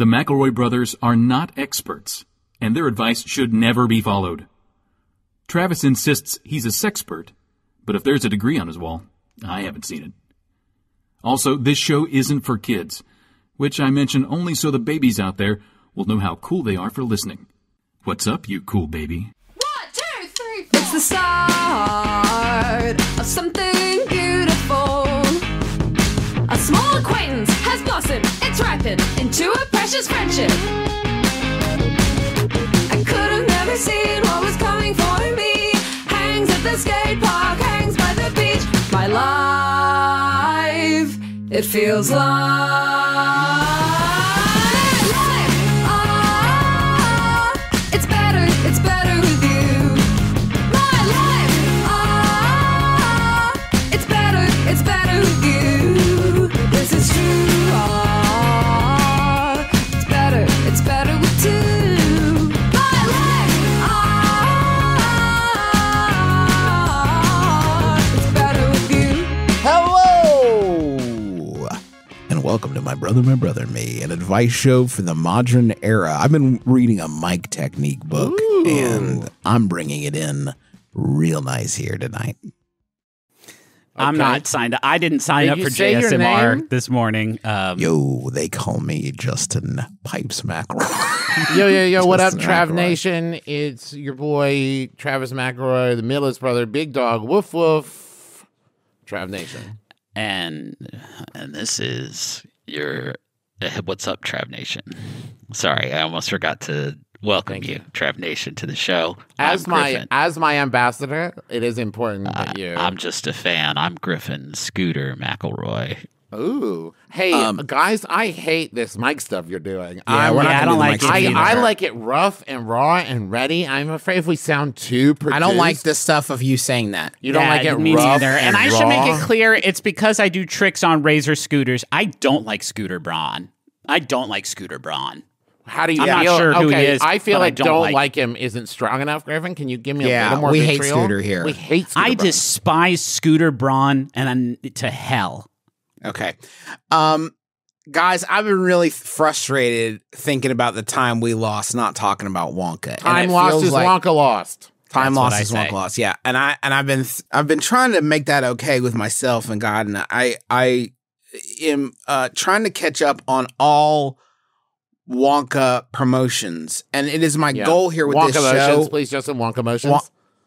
The McElroy brothers are not experts, and their advice should never be followed. Travis insists he's a sexpert, but if there's a degree on his wall, I haven't seen it. Also, this show isn't for kids, which I mention only so the babies out there will know how cool they are for listening. What's up, you cool baby? One, two, three, four. It's the start of something beautiful. A small acquaintance has blossomed, it's ripened into a precious friendship. I could have never seen what was coming for me. Hangs at the skate park, hangs by the beach. My life, it feels like. Welcome to My Brother, My Brother and Me, an advice show for the modern era. I've been reading a mic technique book and I'm bringing it in real nice here tonight. I'm not signed up. I didn't sign Did up for JSMR this morning. Um, Yo, they call me Justin Pipes McElroy. Yo, yo, yo, what up, Trav McElroy. Nation? It's your boy, Travis McElroy, the Millis brother, Big Dog, Woof Woof, Trav Nation. And and this is your uh, what's up, Trav Nation. Sorry, I almost forgot to welcome you. Trav Nation, to the show. As I'm my Griffin. as my ambassador, it is important that you. I'm just a fan. I'm Griffin Scooter McElroy. Ooh, hey Um, guys, I hate this mic stuff you're doing. Yeah, I'm, we're not I don't do like it I, either. either. I like it rough and raw and ready. I'm afraid if we sound too produced, I don't like the stuff of you saying that. You don't Yeah, like it me rough neither. and, And I should make it clear it's because I do tricks on Razor scooters. I don't like Scooter Braun. I don't like Scooter Braun. How do you I'm not feel? sure who he okay, is, I feel but I like don't don't, like like, him isn't strong enough, Griffin. Can you give me a Yeah, little more we hate? Scooter here. We hate Scooter. I Braun. despise Scooter Braun and I'm to hell. Okay. Um guys, I've been really frustrated thinking about the time we lost not talking about Wonka. And Time lost is like Wonka lost. Time That's lost is say. Wonka lost. Yeah. And I and I've been I've been trying to make that okay with myself and God and I I am uh trying to catch up on all Wonka promotions. And it is my Yeah. goal here with Wonka this motions, show. please, Justin. Wonka motions. Won-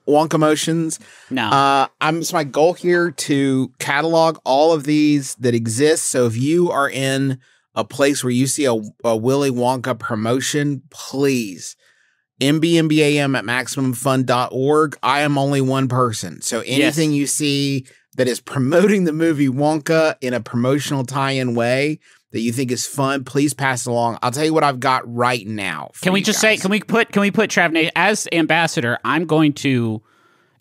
Wonka motions. No. Uh, I'm it's my goal here to catalog all of these that exist. So if you are in a place where you see a, a Willy Wonka promotion, please mbmbam at maximumfun.org. I am only one person. So anything you see that is promoting the movie Wonka in a promotional tie-in way that you think is fun, please pass it along. I'll tell you what I've got right now. for Can we you just say? Can we put? Can we put Trav Na- as ambassador? I'm going to,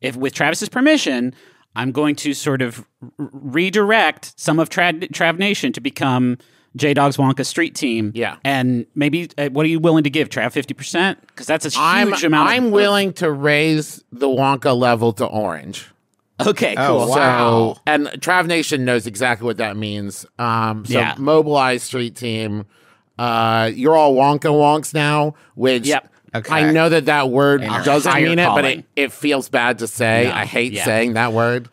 if with Travis's permission, I'm going to sort of r- redirect some of Trav, Trav Nation to become J Dog's Wonka Street Team. Yeah. and maybe uh, what are you willing to give, Trav? Fifty percent? Because that's a huge I'm, amount. I'm of, willing to raise the Wonka level to orange. Okay, Oh, cool. wow. So, and Trav Nation knows exactly what that means. Um, so Yeah. mobilize street team. Uh, you're all Wonka wonks now, which Yep. Okay. I know that that word And doesn't higher mean it, but it, it feels bad to say. No, I hate yeah. saying that word.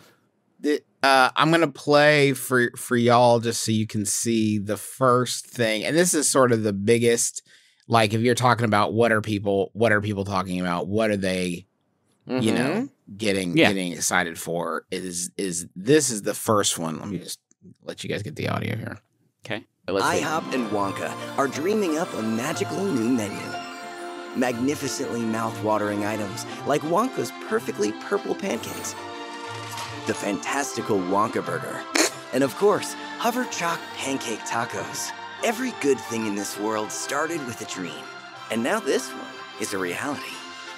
Th- uh, I'm gonna play for for y'all just so you can see the first thing, and this is sort of the biggest. Like, if you're talking about what are people, what are people talking about? What are they, you Mhm. know, getting Yeah. getting excited for? Is is this is the first one? Let me just let you guys get the audio here. Okay. Let's. IHOP and Wonka are dreaming up a magical new menu. Magnificently mouth-watering items like Wonka's perfectly purple pancakes, the fantastical Wonka burger, and of course, Hoverchoc pancake tacos. Every good thing in this world started with a dream, and now this one is a reality.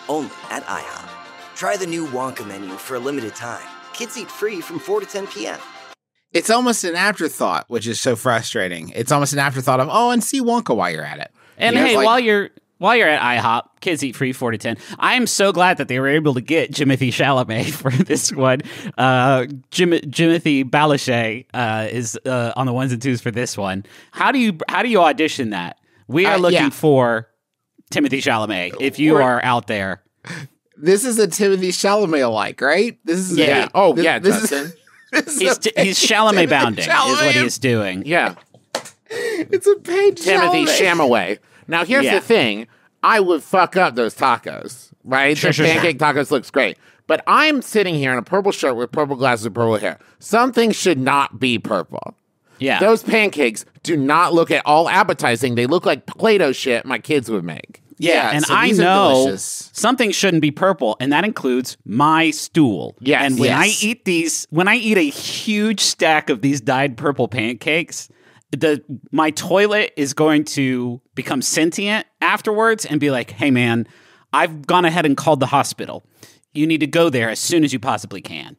Only at IHOP. Try the new Wonka menu for a limited time. Kids eat free from 4 to 10 p.m. It's almost an afterthought, which is so frustrating. It's almost an afterthought of oh, and see Wonka while you're at it. And You know, hey, like- while you're while you're at IHOP, kids eat free four to ten. I am so glad that they were able to get Jimothy Chalamet for this one. Uh, Jim, Jimothy Balashay uh, is uh, on the ones and twos for this one. How do you how do you audition that? We are Uh, looking yeah. for Timothy Chalamet. If you We're- are out there, This is a Timothy Chalamet like, right? This is a- Yeah. Oh, this- yeah, This Justin. is, this is he's, a t- he's page Chalamet Timothy bounding, is what he's doing. Yeah. It's a page Timothy Chalamet. Shamaway. Now, here's Yeah. the thing. I would fuck up those tacos, right? Sure, the sure, sure. pancake tacos looks great. But I'm sitting here in a purple shirt with purple glasses and purple hair. Something should not be purple. Yeah. Those pancakes do not look at all appetizing. They look like Play-Doh shit my kids would make. Yeah, and so I know delicious. something shouldn't be purple, and that includes my stool. Yes. and when Yes. I eat these, when I eat a huge stack of these dyed purple pancakes, the my toilet is going to become sentient afterwards and be like, "Hey, man, I've gone ahead and called the hospital. You need to go there as soon as you possibly can."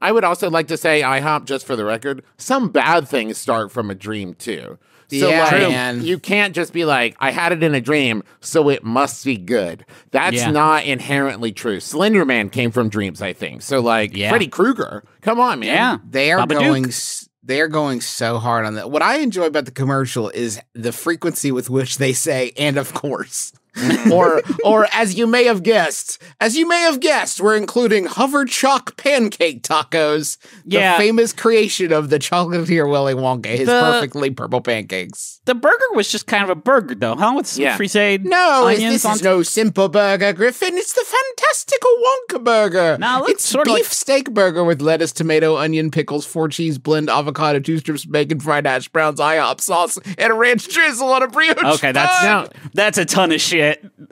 I would also like to say, IHOP, just for the record, some bad things start from a dream too. So Yeah, like, man. you can't just be like, I had it in a dream, so it must be good. That's Yeah. not inherently true. Slender Man came from dreams, I think. So like Yeah. Freddy Krueger, come on, man. Yeah, They are Babadook. going. s- They are going so hard on that. What I enjoy about the commercial is the frequency with which they say, "and of course," or or as you may have guessed, as you may have guessed, we're including Hoverchoc pancake tacos, Yeah. the famous creation of the chocolatier Willy Wonka, his The- perfectly purple pancakes. The burger was just kind of a burger, though, huh? With some Yeah. frisade No, onions this on is no simple burger, Griffin. It's the fantastical Wonka burger. No, it looks it's sorta beef like- steak burger with lettuce, tomato, onion, pickles, four cheese blend, avocado, two strips, bacon, fried hash browns, IHOP sauce, and a ranch drizzle on a brioche. Okay, that's bun. that's a ton of shit.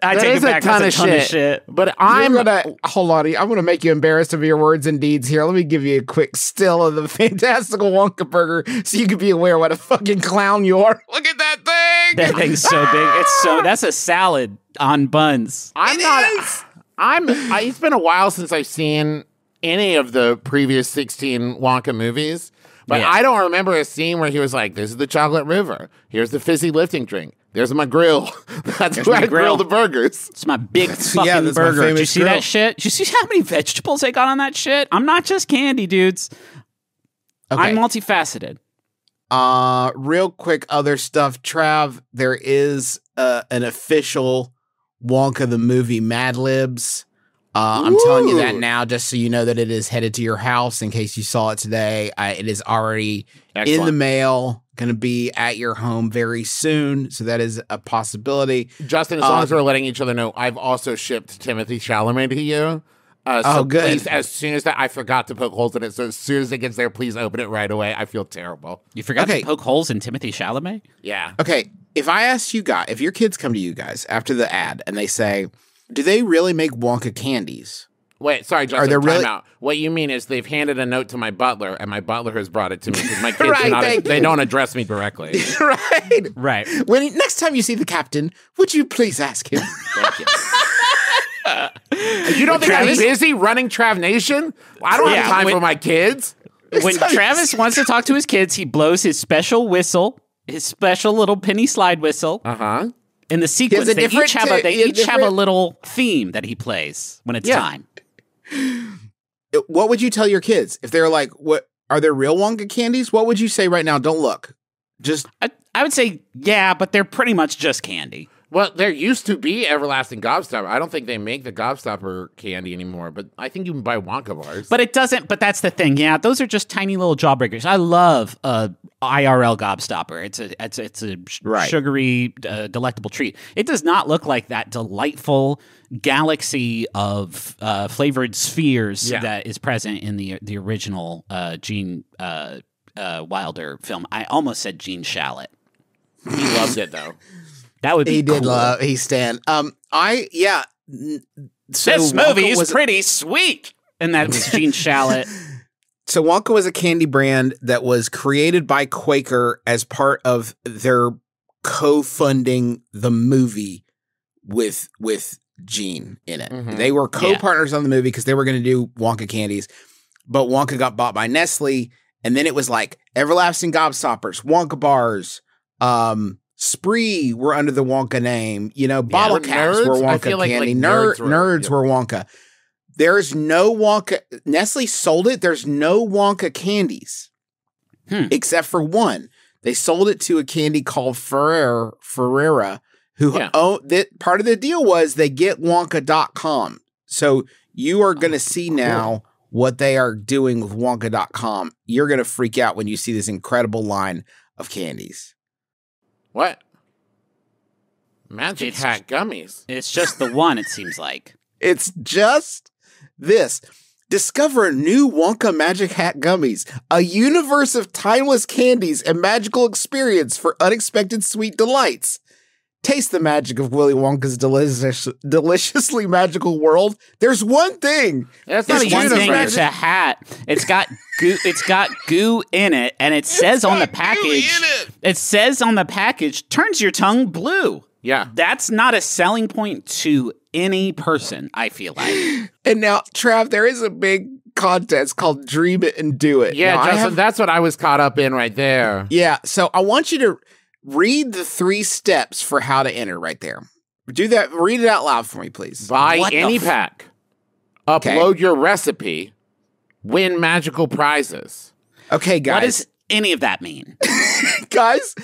I That take is it back. a ton, that's of, a ton shit. of shit. But I'm I'm gonna hold on. I'm gonna make you embarrassed of your words and deeds here. Let me give you a quick still of the fantastical Wonka burger, so you can be aware what a fucking clown you are. Look at that thing. That thing's so big. It's so that's a salad on buns. I'm It not. is. I'm. I, it's been a while since I've seen any of the previous 16 Wonka movies, but Yeah. I don't remember a scene where he was like, "This is the chocolate river. Here's the fizzy lifting drink. There's my grill. That's where my I grill grill." the burgers." It's my big fucking yeah, burger. Did you see grill. that shit? Did you see how many vegetables they got on that shit? I'm not just candy, dudes. Okay. I'm multifaceted. Uh, real quick, other stuff. Trav, there is uh, an official Wonka the movie Mad Libs. Uh, I'm telling you that now, just so you know that it is headed to your house in case you saw it today. I, it is already in the mail, going to be at your home very soon. So that is a possibility. Justin, as long Um, as we're letting each other know, I've also shipped Timothy Chalamet to you. Uh, so Oh, good. Please, as soon as that, I forgot to poke holes in it. So as soon as it gets there, please open it right away. I feel terrible. You forgot Okay. to poke holes in Timothy Chalamet. Yeah. Okay, if I ask you guys, if your kids come to you guys after the ad and they say, "Do they really make Wonka candies?" Wait, sorry, Justin. there time really- out. What you mean is they've handed a note to my butler, and my butler has brought it to me because my kids Right, do not, thank they you. don't address me directly. right. Right. When next time you see the captain, would you please ask him? Thank you. you don't think Travis- I'm busy running Trav Nation? I don't Yeah, have time when- for my kids. when Travis wants to talk to his kids, he blows his special whistle, his special little penny slide whistle. Uh huh. In the sequence, they each have a they each have a little theme that he plays when it's Yeah. time. What would you tell your kids if they're like, "What are there real Wonka candies?" What would you say right now? Don't look. Just I, I would say yeah, but they're pretty much just candy. Well, there used to be everlasting Gobstopper. I don't think they make the Gobstopper candy anymore, but I think you can buy Wonka bars. But it doesn't. But that's the thing. Yeah, those are just tiny little jawbreakers. I love a IRL gobstopper. It's a it's it's a sh- Right. sugary, uh, delectable treat. It does not look like that delightful galaxy of uh, flavored spheres Yeah. that is present in the the original uh, Gene uh, uh, Wilder film. I almost said Gene Shalit. he loved it thow. That would be he did cool. love. He stand. Um, I yeah. n- So this movie is was- pretty sweet, and that was Gene Shalit. So Wonka was a candy brand that was created by Quaker as part of their co-funding the movie with with Gene in it. Mhm. They were co-partners on the movie because they were going to do Wonka candies, but Wonka got bought by Nestle, and then it was like Everlasting Gobstoppers, Wonka bars, um, Spree were under the Wonka name. You know, bottle Were caps Nerds? were Wonka like- candy. like Ner- Nerds were- nerds yeah. were Wonka. There's no Wonka. Nestle sold it. There's no Wonka candies Hmm. except for one. They sold it to a candy called Ferrero, Ferrero who Yeah. own that part of the deal was they get Wonka.com. So you are going to see now what they are doing with Wonka.com. You're going to freak out when you see this incredible line of candies. What? Magic It's- Hat gummies. It's just the one, it seems like. It's just this. Discover new Wonka Magic Hat Gummies, a universe of timeless candies and magical experience for unexpected sweet delights. Taste the magic of Willy Wonka's delicious, deliciously magical world. There's one thing. That's not a one thing. universe. It's a hat. It's got goo. It's got goo in it, and it says on the package. It. says on the package, turns your tongue blue. Yeah. That's not a selling point to any person. I feel like. And now, Trav, there is a big contest called Dream It and Do It. Yeah, Now, Justin, have- that's what I was caught up in right there. Yeah. So I want you to read the three steps for how to enter right there. Do that. Read it out loud for me, please. Buy What any f- pack, upload your recipe, win magical prizes. Okay, guys. What does any of that mean? guys,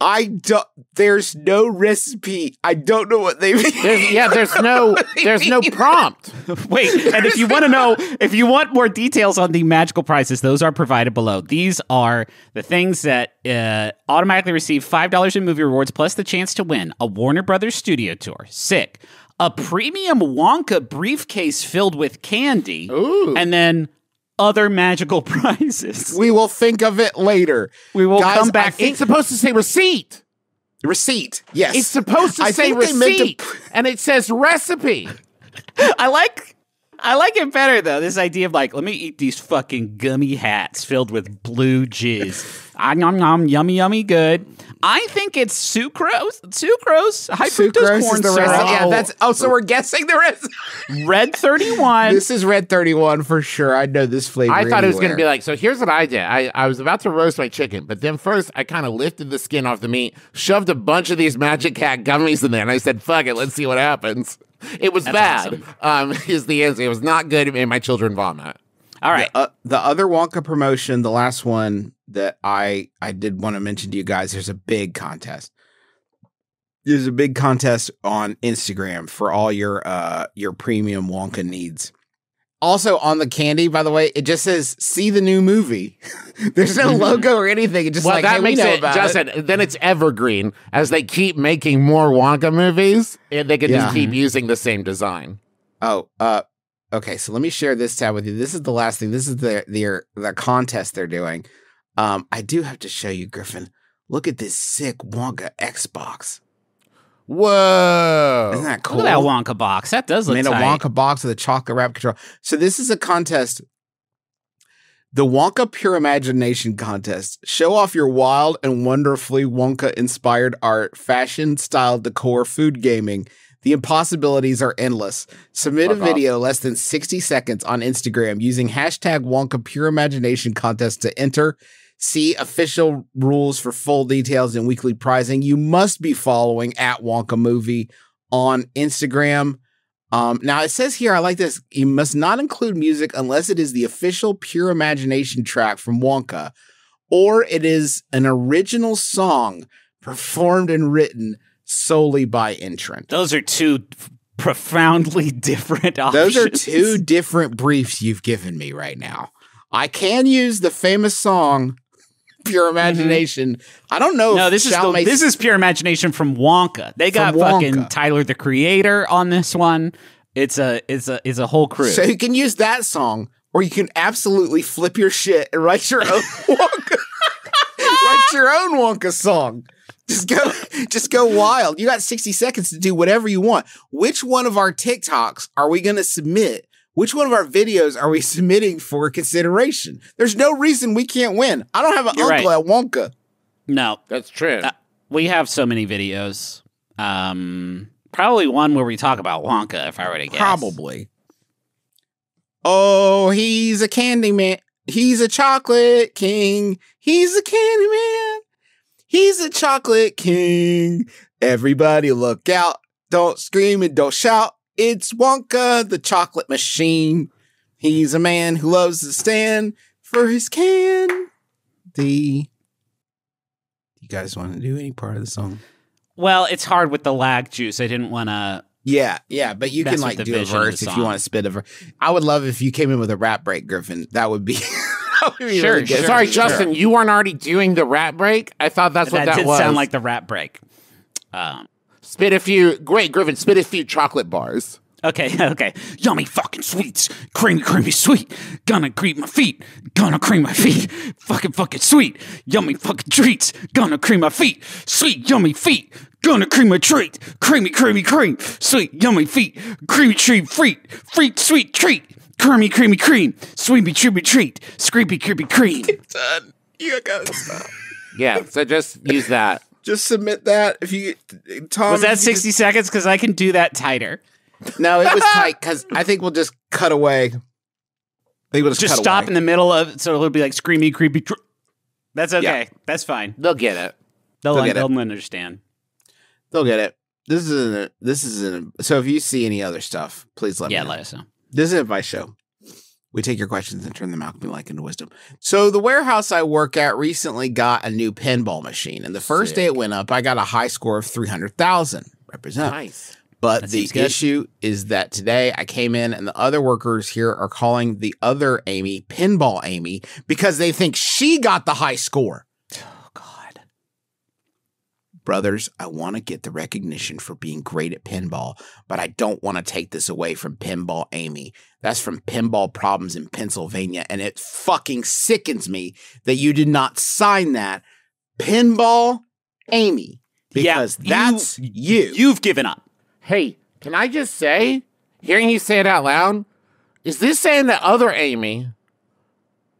I don't. There's no recipe. I don't know what they mean. There's, yeah, there's no there's no prompt. Wait, and if you want to know, if you want more details on the magical prizes, those are provided below. These are the things that uh, automatically receive $5 in movie rewards plus the chance to win a Warner Brothers studio tour. Sick. A premium Wonka briefcase filled with candy. Ooh. And then other magical prizes. we will think of it later. We will Guys, come back. think- It's supposed to say receipt. Receipt. Yes. It's supposed to I say think they meant to receipt, and it says recipe. I like I like it better though. This idea of like, let me eat these fucking gummy hats filled with blue jizz. Ah, nom nom, yummy, yummy, good. I think it's sucrose, sucrose, high fructose corn is the syrup. recipe. Yeah, that's. Oh, so we're guessing the rest. red thirty one. This is red thirty one for sure. I know this flavor. I thought it was going to be like, so here's what I did. I, I was about to roast my chicken, but then first I kind of lifted the skin off the meat, shoved a bunch of these Magic Cat gummies in there, and I said, fuck it, let's see what happens. It was bad, um, is the answer. It was not good, it made my children vomit. All right. uh, the other Wonka promotion, the last one that I I did want to mention to you guys. There's a big contest. There's a big contest on Instagram for all your uh your premium Wonka needs. Also on the candy, by the way, it just says "See the new movie." There's no logo or anything. It just well, like that hey, makes it, Justin, then it's evergreen. As they keep making more Wonka movies, and they can Yeah. just keep using the same design. Oh, uh, okay. So let me share this tab with you. This is the last thing. This is the the the contest they're doing. Um, I do have to show you, Griffin. Look at this sick Wonka Xbox. Whoa. Isn't that cool? Look at that Wonka box. That does look Made a. Wonka box with a chocolate wrap control. So this is a contest. The Wonka Pure Imagination Contest. Show off your wild and wonderfully Wonka inspired art, fashion, style, decor, food gaming. The impossibilities are endless. Submit a Fuck off. video less than 60 seconds on Instagram using hashtag Wonka Pure Imagination Contest to enter. See official rules for full details and weekly prizing. You must be following at Wonka Movie on Instagram. Um, now it says here, I like this. You must not include music unless it is the official Pure Imagination track from Wonka, or it is an original song performed and written solely by Entrant. Those are two profoundly different options. Those are two different briefs you've given me right now. I can use the famous song Pure mm-hmm. Imagination. I don't know. No, if this is the, this is pure imagination from Wonka. They got From fucking Tyler the Creator on this one. It's a it's a it's a whole crew. So you can use that song, or you can absolutely flip your shit and write your own Wonka. write your own Wonka song. Just go, just go wild. You got 60 seconds to do whatever you want. Which one of our TikToks are we going to submit? Which one of our videos are we submitting for consideration? There's no reason we can't win. I don't have an You're uncle at Wonka. no, That's true. Uh, we have so many videos. Um, probably one where we talk about Wonka. If I were to guess, Probably. Oh, he's a candy man. He's a chocolate king. He's a candy man. He's a chocolate king. Everybody look out. Don't scream and don't shout. It's Wonka, the chocolate machine. He's a man who loves to stand for his candy. You guys want to do any part of the song? Well, it's hard with the lag juice. I didn't want to. Yeah, yeah, but you can like do a vision of the verse if you want to spit a verse. I would love if you came in with a rap break, Griffin. That would be. that would be Sure, really good. sure. Sorry, Justin, you weren't already doing the rap break? I thought that's what That, that, did was. sound like the rap break. Um, spit a few. Great, Griffin. Spit a few chocolate bars. okay, okay. Yummy fucking sweets. Creamy, creamy sweet. Gonna cream my feet. Gonna cream my feet. Fucking, fucking sweet. Yummy fucking treats. Gonna cream my feet. Sweet, yummy feet. Gonna cream my treat. Creamy, creamy, cream. Sweet, yummy feet. Creamy treat, freet. Freet, sweet treat. Creamy, creamy, cream. Sweety, treamy treat. Screepy, creepy cream. Done. You gotta stop. Yeah, so just use that. Just submit that if you. Tom, Was that you 60 seconds? Because I can do that tighter. no, it was tight because I think we'll just cut away. I think we'll just, Just cut stop away. in the middle of so it'll be like screamy, creepy. Cr- That's okay. That's fine. They'll get it. They'll, They'll get they'll understand. They'll get it. This is an, this is an, so if you see any other stuff, please let Yeah, me know. let us know. This is an advice show. We take your questions and turn them alchemy like into wisdom. So the warehouse I work at recently got a new pinball machine, and the first day it went up, I got a high score of three hundred thousand. Represent. Nice. But That the issue is that today I came in and the other workers here are calling the other Amy Pinball Amy because they think she got the high score. God. Brothers, I want to get the recognition for being great at pinball, but I don't want to take this away from Pinball Amy. That's from Pinball Problems in Pennsylvania, and it fucking sickens me that you did not sign that Pinball Amy because Yeah, that's you. You've given up. Hey, can I just say, hearing you say it out loud, is this saying that other Amy,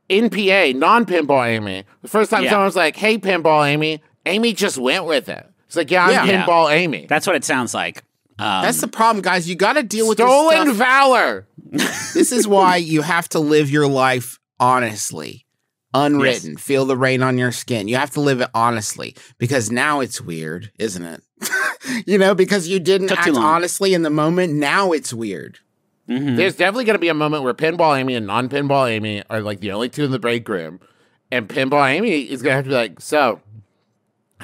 in PA, non pinball Amy, the first time Yeah. someone was like, hey, pinball Amy, Amy just went with it. It's like, yeah, I'm Yeah. Yeah. pinball Amy. That's what it sounds like. Um, That's the problem, guys. You got to deal with this Stolen stuff. valor. this is why you have to live your life honestly, unwritten. Feel the rain on your skin. You have to live it honestly because now it's weird, isn't it? you know, because you didn't Took act honestly in the moment. Now it's weird. mhm. There's definitely going to be a moment where pinball Amy and non pinball Amy are like the only two in the break room. And pinball Amy is going to have to be like, so,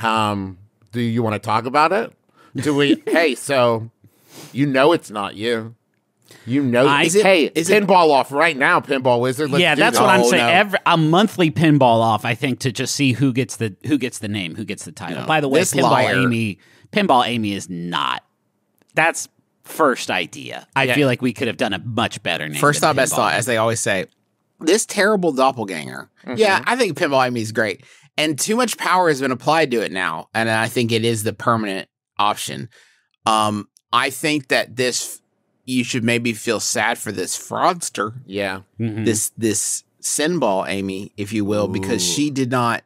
um, do you want to talk about it? Do we, hey, so you know it's not you. You know, I- Is it- hey, is it- pinball off right now, pinball wizard. Let's yeah, that's what I'm Oh, saying. no. Every a monthly pinball off, I think, to just see who gets the who gets the name, who gets the title. No, By the way, pinball liar- Amy, pinball Amy is not. That's first idea. I Yeah. feel like we could have done a much better name. First thought, best thought, as they always say. This terrible doppelganger. Yeah, I think Pinball Amy is great. And too much power has been applied to it now. And I think it is the permanent option. Um, I think that this you should maybe feel sad for this fraudster, Yeah. Mhm. this this Sinball Amy, if you will, because she did not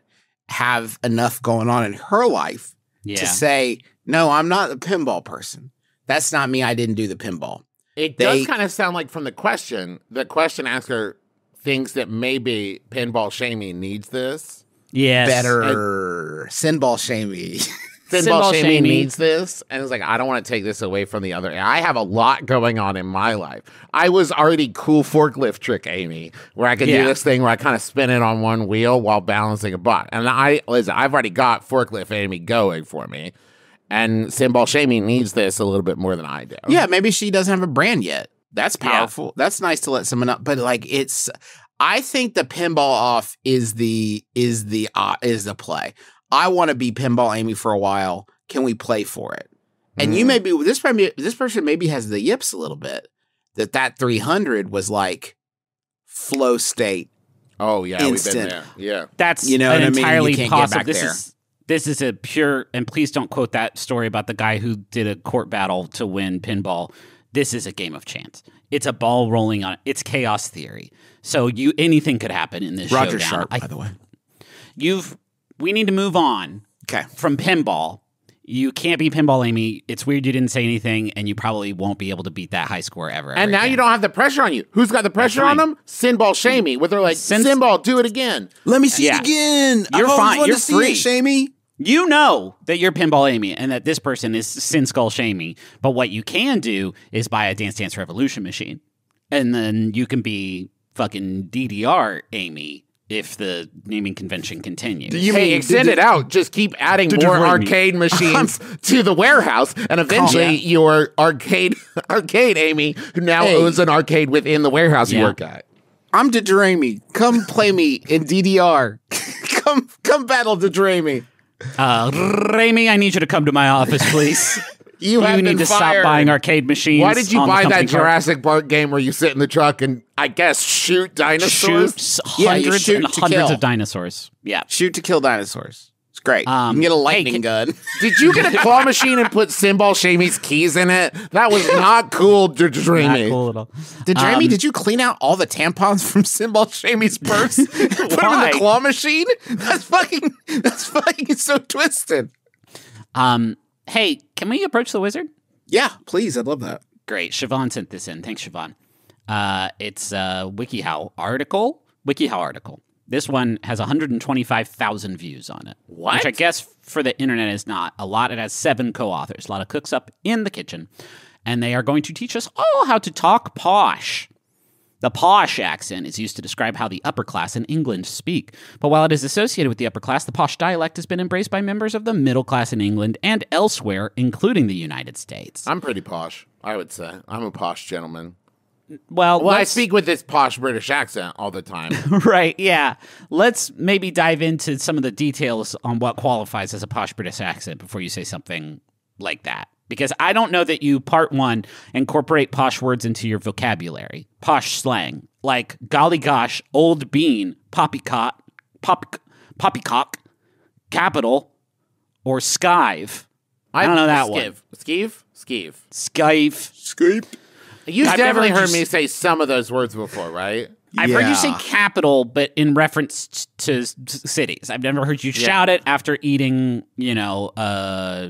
have enough going on in her life yeah. to say, No, I'm not a pinball person. That's not me. I didn't do the pinball. It They- does kind of sound like from the question, the question asker thinks that maybe pinball shaming needs this. Yes. Better Sinball Shamey. Pinball Pinball shamey shamey. needs this. And it's like, I don't want to take this away from the other. I have a lot going on in my life. I was already cool forklift trick Amy, where I could Yeah. do this thing where I kind of spin it on one wheel while balancing a butt. And I, listen, I've already got forklift Amy going for me. And Sinball Shamey needs this a little bit more than I do. yeah, maybe she doesn't have a brand yet. That's Yeah. powerful. That's nice to let someone up. But like it's I think the pinball off is the is the uh, is the play. I want to be pinball Amy for a while. Can we play for it? And you Mm. may be this maybe this person maybe has the yips a little bit that that 300 was like flow state. Oh, yeah. We've Instant. been there. Yeah. That's You know an what I mean? You entirely possible. This there. is this is a pure and please don't quote that story about the guy who did a court battle to win pinball. This is a game of chance. It's a ball rolling on. It's chaos theory. So you anything could happen in this Roger showdown. Sharp, I- by the way. you've we need to move on Okay. from pinball. You can't be pinball, Amy. It's weird you didn't say anything, and you probably won't be able to beat that high score ever. And ever now again. you don't have the pressure on you. Who's got the pressure on them? Sinball Shamey, where they're like, Sin- Sinball, do it again. Let me see Yeah. it again. You're I've always fine. You're to see free. it, Shamey. You know that you're Pinball Amy and that this person is Sin Skull Shamey. But what you can do is buy a Dance Dance Revolution machine. And then you can be fucking DDR Amy if the naming convention continues. You hey, mean- extend did- it out. Just keep adding Did you more rate me? arcade machines to the warehouse, and eventually Yeah. your arcade, arcade Amy, who now Hey. owns an arcade within the warehouse you Yeah. work at. I'm Dedramey. Come play me in DDR. come come battle Dedramey. Uh, Remy, I need you to come to my office, please. You, have need to fired. stop buying arcade machines. Why did you buy that. Jurassic Park game where you sit in the truck and I guess shoot dinosaurs? Shoot Yeah, you hundreds shoot and hundreds kill. of dinosaurs. Yeah. Shoot to kill dinosaurs. It's great. Um, you can get a hey, lightning can- gun. Did you get a claw machine and put Sinball Shamey's keys in it? That was not cool, Not Dreamy. cool at all. Did Um, did you clean out all the tampons from Sinball Shamey's purse? Put them in the claw machine? That's fucking. That's fucking so twisted. Um, hey, can we approach the wizard? Yeah, please. I'd love that. Great. Siobhan sent this in. Thanks, Siobhan. Uh, it's a WikiHow article. WikiHow article. This one has 125,000 views on it. What? Which I guess for the internet is not a lot. It has seven co authors, a lot of cooks up in the kitchen. And they are going to teach us all how to talk posh. The posh accent is used to describe how the upper class in England speak. But while it is associated with the upper class, the posh dialect has been embraced by members of the middle class in England and elsewhere, including the United States. I'm pretty posh, I would say. I'm a posh gentleman. Well, Well, I speak with this posh British accent all the time. right, yeah. Let's maybe dive into some of the details on what qualifies as a posh British accent before you say something like that. Because I don't know that you, part one, incorporate posh words into your vocabulary. Posh slang, like golly gosh, old bean, poppycock, pop, poppycock, capital, or skive. I don't know that one. Skive? Skive. Skive. Skive. Scoop. You've I've definitely heard just- me say some of those words before, right? I've heard you say capital, but in reference t- to s- cities. I've never heard you shout it after eating, you know, uh,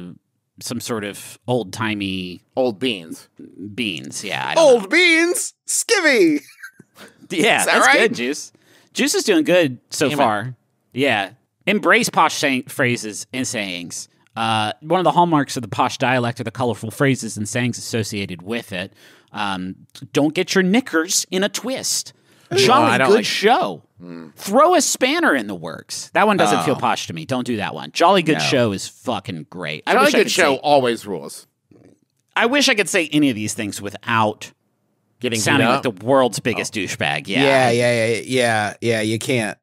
some sort of old timey Old beans. beans. Yeah, don't know. Old beans. Skivvy. Yeah, that that's right? good, Juice. Juice is doing good so Amen. far. Yeah. Embrace posh saying, phrases and sayings. Uh, one of the hallmarks of the posh dialect are the colorful phrases and sayings associated with it. Um, don't get your knickers in a twist. Jolly don't good like- show. Throw a spanner in the works. That one doesn't feel Oh. posh to me. Don't do that one. Jolly good No. show is fucking great. I Jolly wish Good could Show say- always rules. I wish I could say any of these things without Getting sounding like the world's biggest oh. douchebag. Yeah. Yeah, yeah, yeah, yeah, yeah. You can't.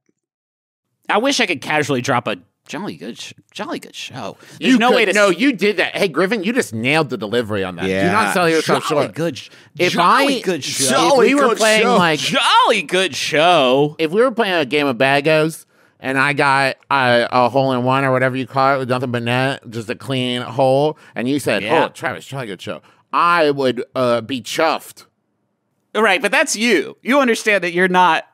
I wish I could casually drop a jolly good, sh- jolly good show. There's You no could- way to No, s- you did that. Hey, Griffin, you just nailed the delivery on that. Yeah. Do not sell yourself jolly short. good, sh- If jolly I- good show. if Jolly we were good playing show. like jolly good show. if we were playing a game of bagos and I got uh, a hole in one or whatever you call it with nothing but net, just a clean hole, and you said, Yeah. "Oh, Travis, try a good show," I would uh, be chuffed. Right, but that's you. You understand that you're not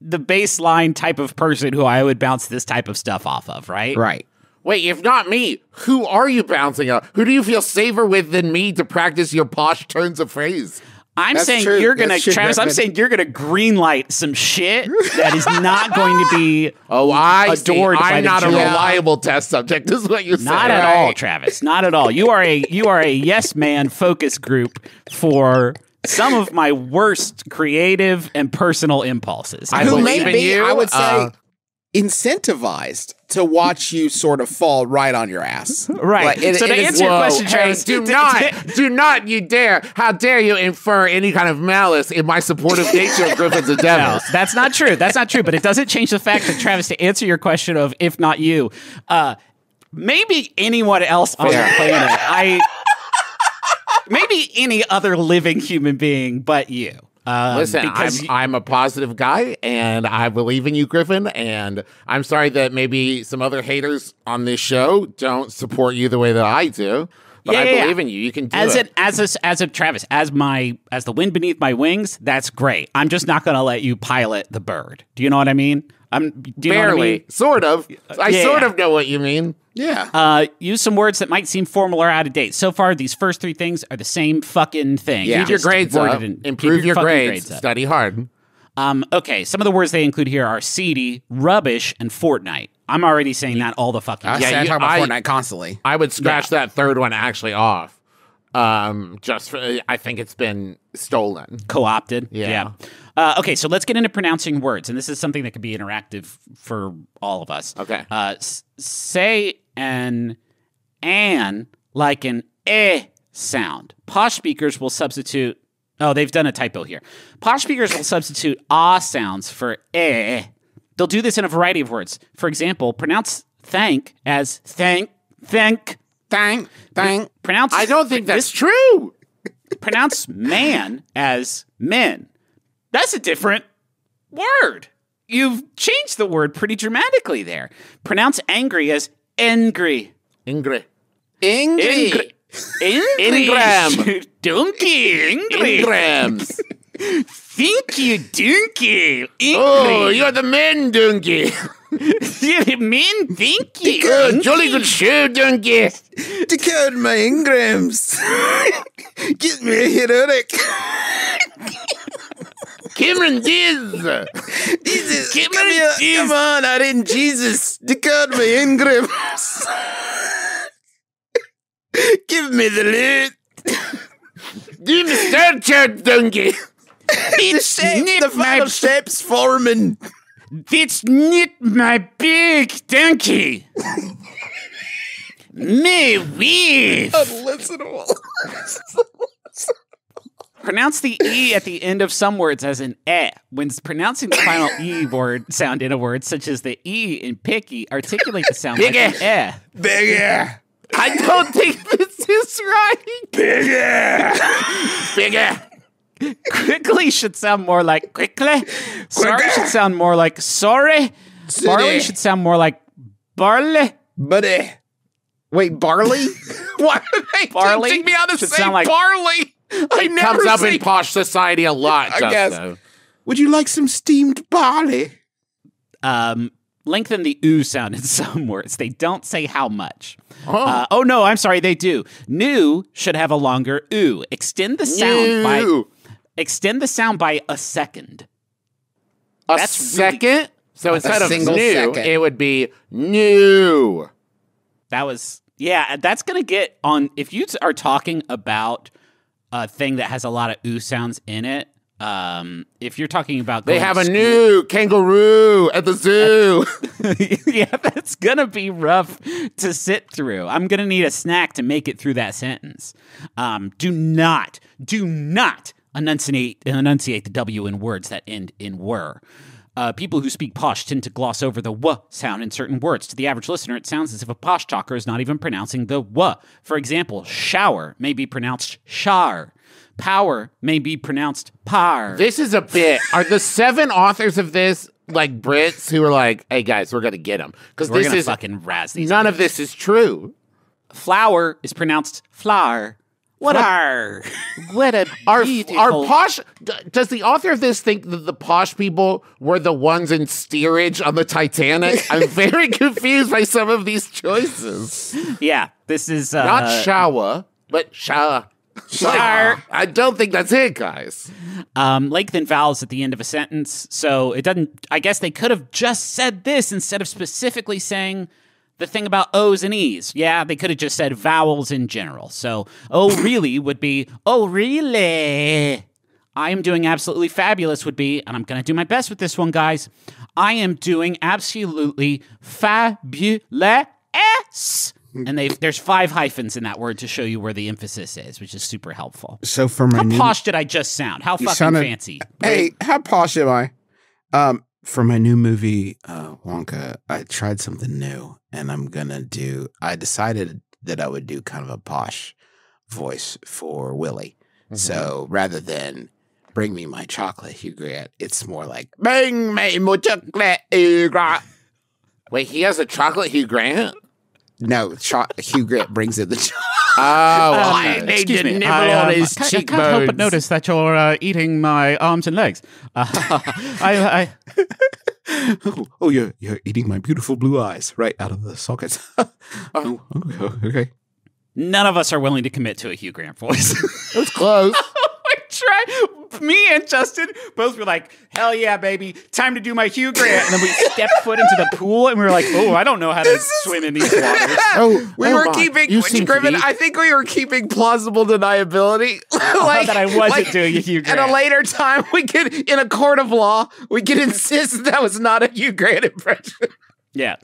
the baseline type of person who I would bounce this type of stuff off of, right? Right. Wait, if not me, who are you bouncing up? Who do you feel safer with than me to practice your posh turns of phrase? I'm That's saying true. you're gonna, That's true, Travis. I'm saying you're gonna greenlight some shit that is not going to be Oh, I see. Adored by I'm the not a reliable test subject. This Is what you're saying. Not at all, Travis. Not at all. You are a you are a yes man focus group for some of my worst creative and personal impulses. I Who may believe in be, you. I would say, Uh, incentivized to watch you sort of fall right on your ass. Right. Like, it- So to it is- answer your Whoa, question, hey, Travis, do not, do not, you dare! How dare you infer any kind of malice in my supportive nature of Griffin's No, endeavors? that's not true. That's not true. But it doesn't change the fact that Travis, to answer your question of if not you, uh, maybe anyone else on the planet, I maybe any other living human being but you. Um, Listen, I'm, I'm a positive guy, and I believe in you, Griffin. And I'm sorry that maybe some other haters on this show don't support you the way that I do. But Yeah, I yeah, yeah. believe in you. You can do as it. it as a, as a Travis, as my as the wind beneath my wings, that's great. I'm just not going to let you pilot the bird. Do you know what I mean? I'm do you know what I Barely, mean? sort of. I yeah, sort yeah. of know what you mean. Yeah. Uh, use some words that might seem formal or out of date. So far, these first three things are the same fucking thing. Yeah. Keep your grades up. in- keep Improve your, fucking grades. up. Study hard. Um, okay, some of the words they include here are seedy, rubbish, and Fortnite. I'm already saying that all the fucking I time. Yeah, say I you- talk about I- Fortnite constantly. I would scratch that third one actually off. Um, just for, I think it's been stolen. co-opted. Yeah. Yeah. Uh, okay, so let's get into pronouncing words, and this is something that could be interactive for all of us. Okay. Uh, s- say an an like an eh sound. Posh speakers will substitute. Oh, they've done a typo here. Posh speakers will substitute ah sounds for eh. They'll do this in a variety of words. For example, pronounce thank as thank, thank, Thank, thank. pronounce. I don't think that's this true. pronounce man as men. That's a different word. You've changed the word pretty dramatically there. Pronounce angry as angry. Ingrid. Angry. Ingram. Donkey. Angry. Ingrams. Thank you, donkey. oh, you're the men, donkey. you mean thank you. Good, jolly good show, donkey. Decode my engrams. Get me a headache. Cameron Diaz. Jesus, Give come me here. Come on, I didn't Jesus. Decode my Ingram. Give me the lid. Do me Star Trek, donkey. The shape, the final shape's forming. It's not my big donkey. Me weave. Unlistenable. Pronounce the E at the end of some words as an eh. When pronouncing the final E word sound in a word, such as the E in picky, articulate the sound like an eh. Bigger. I don't think this is right. Big eh. Big Bigger. Quickly should sound more like quickly. Sorry should sound more like sorry. Barley should sound more like barley. Buddy. Wait, barley? Why are they Barley teaching me how to should say sound like- barley? I never Comes up in posh society a lot, I guess. Justo. Would you like some steamed barley? Um, lengthen the oo sound in some words. They don't say how much. Uh, oh no, I'm sorry, they do. New should have a longer oo. Extend the sound by extend the sound by a second. A That's really- second? so instead of new, second. it would be new. That was yeah. That's gonna get on if you are talking about a thing that has a lot of oo sounds in it. Um, if you're talking about They have a school- new kangaroo at the zoo. yeah, that's gonna be rough to sit through. I'm gonna need a snack to make it through that sentence. Um, do not, do not enunciate enunciate the W in words that end in were. Uh, people who speak posh tend to gloss over the w sound in certain words. To the average listener, it sounds as if a posh talker is not even pronouncing the w. For example, shower may be pronounced shar. Power may be pronounced par. this is a bit. Are the seven authors of this like Brits who are like, hey guys, we're going to get them? Because We're this gonna is fucking razz these. none of this is true. Flower is pronounced flower. What a what a Are, are posh? Does the author of this think that the posh people were the ones in steerage on the Titanic? I'm very confused by some of these choices. yeah, this is uh, Not shower, but shower. Shower. I don't think that's it, guys. um, lengthen vowels at the end of a sentence. So it doesn't. I guess they could have just said this instead of specifically saying the thing about O's and E's. Yeah, they could have just said vowels in general. So oh really would be oh really. I am doing absolutely fabulous would be, and I'm going to do my best with this one, guys. I am doing absolutely fabulous. And there's five hyphens in that word to show you where the emphasis is, which is super helpful. So for my How new posh did I just sound? How fucking sounded- fancy. Hey, how posh am I? Um, for my new movie, uh, Wonka, I tried something new, and I'm gonna do. I decided that I would do kind of a posh voice for Willy. So rather than bring me my chocolate, Hugh Grant, it's more like bring me my chocolate, Hugh Grant. Wait, he has a chocolate Hugh Grant? No, cho- Hugh Grant brings in the chocolate. Oh, I okay. need excuse to me, nibble I, on um, his I can't- I can't help but notice that you're uh, eating my arms and legs. Uh, I, I, oh, oh, you're you're eating my beautiful blue eyes right out of the sockets. oh, okay, okay. none of us are willing to commit to a Hugh Grant voice. It was close. I try. me and Justin both were like, "Hell yeah, baby! Time to do my Hugh Grant." And then we stepped foot into the pool, and we were like, "Oh, I don't know how to swim in these waters." Oh, we oh were my. keeping You seem Griffin. be- I think we were keeping plausible deniability. Oh, like that I wasn't doing a Hugh Grant. At a later time, we could, in a court of law, we could insist that, that was not a Hugh Grant impression. Yeah.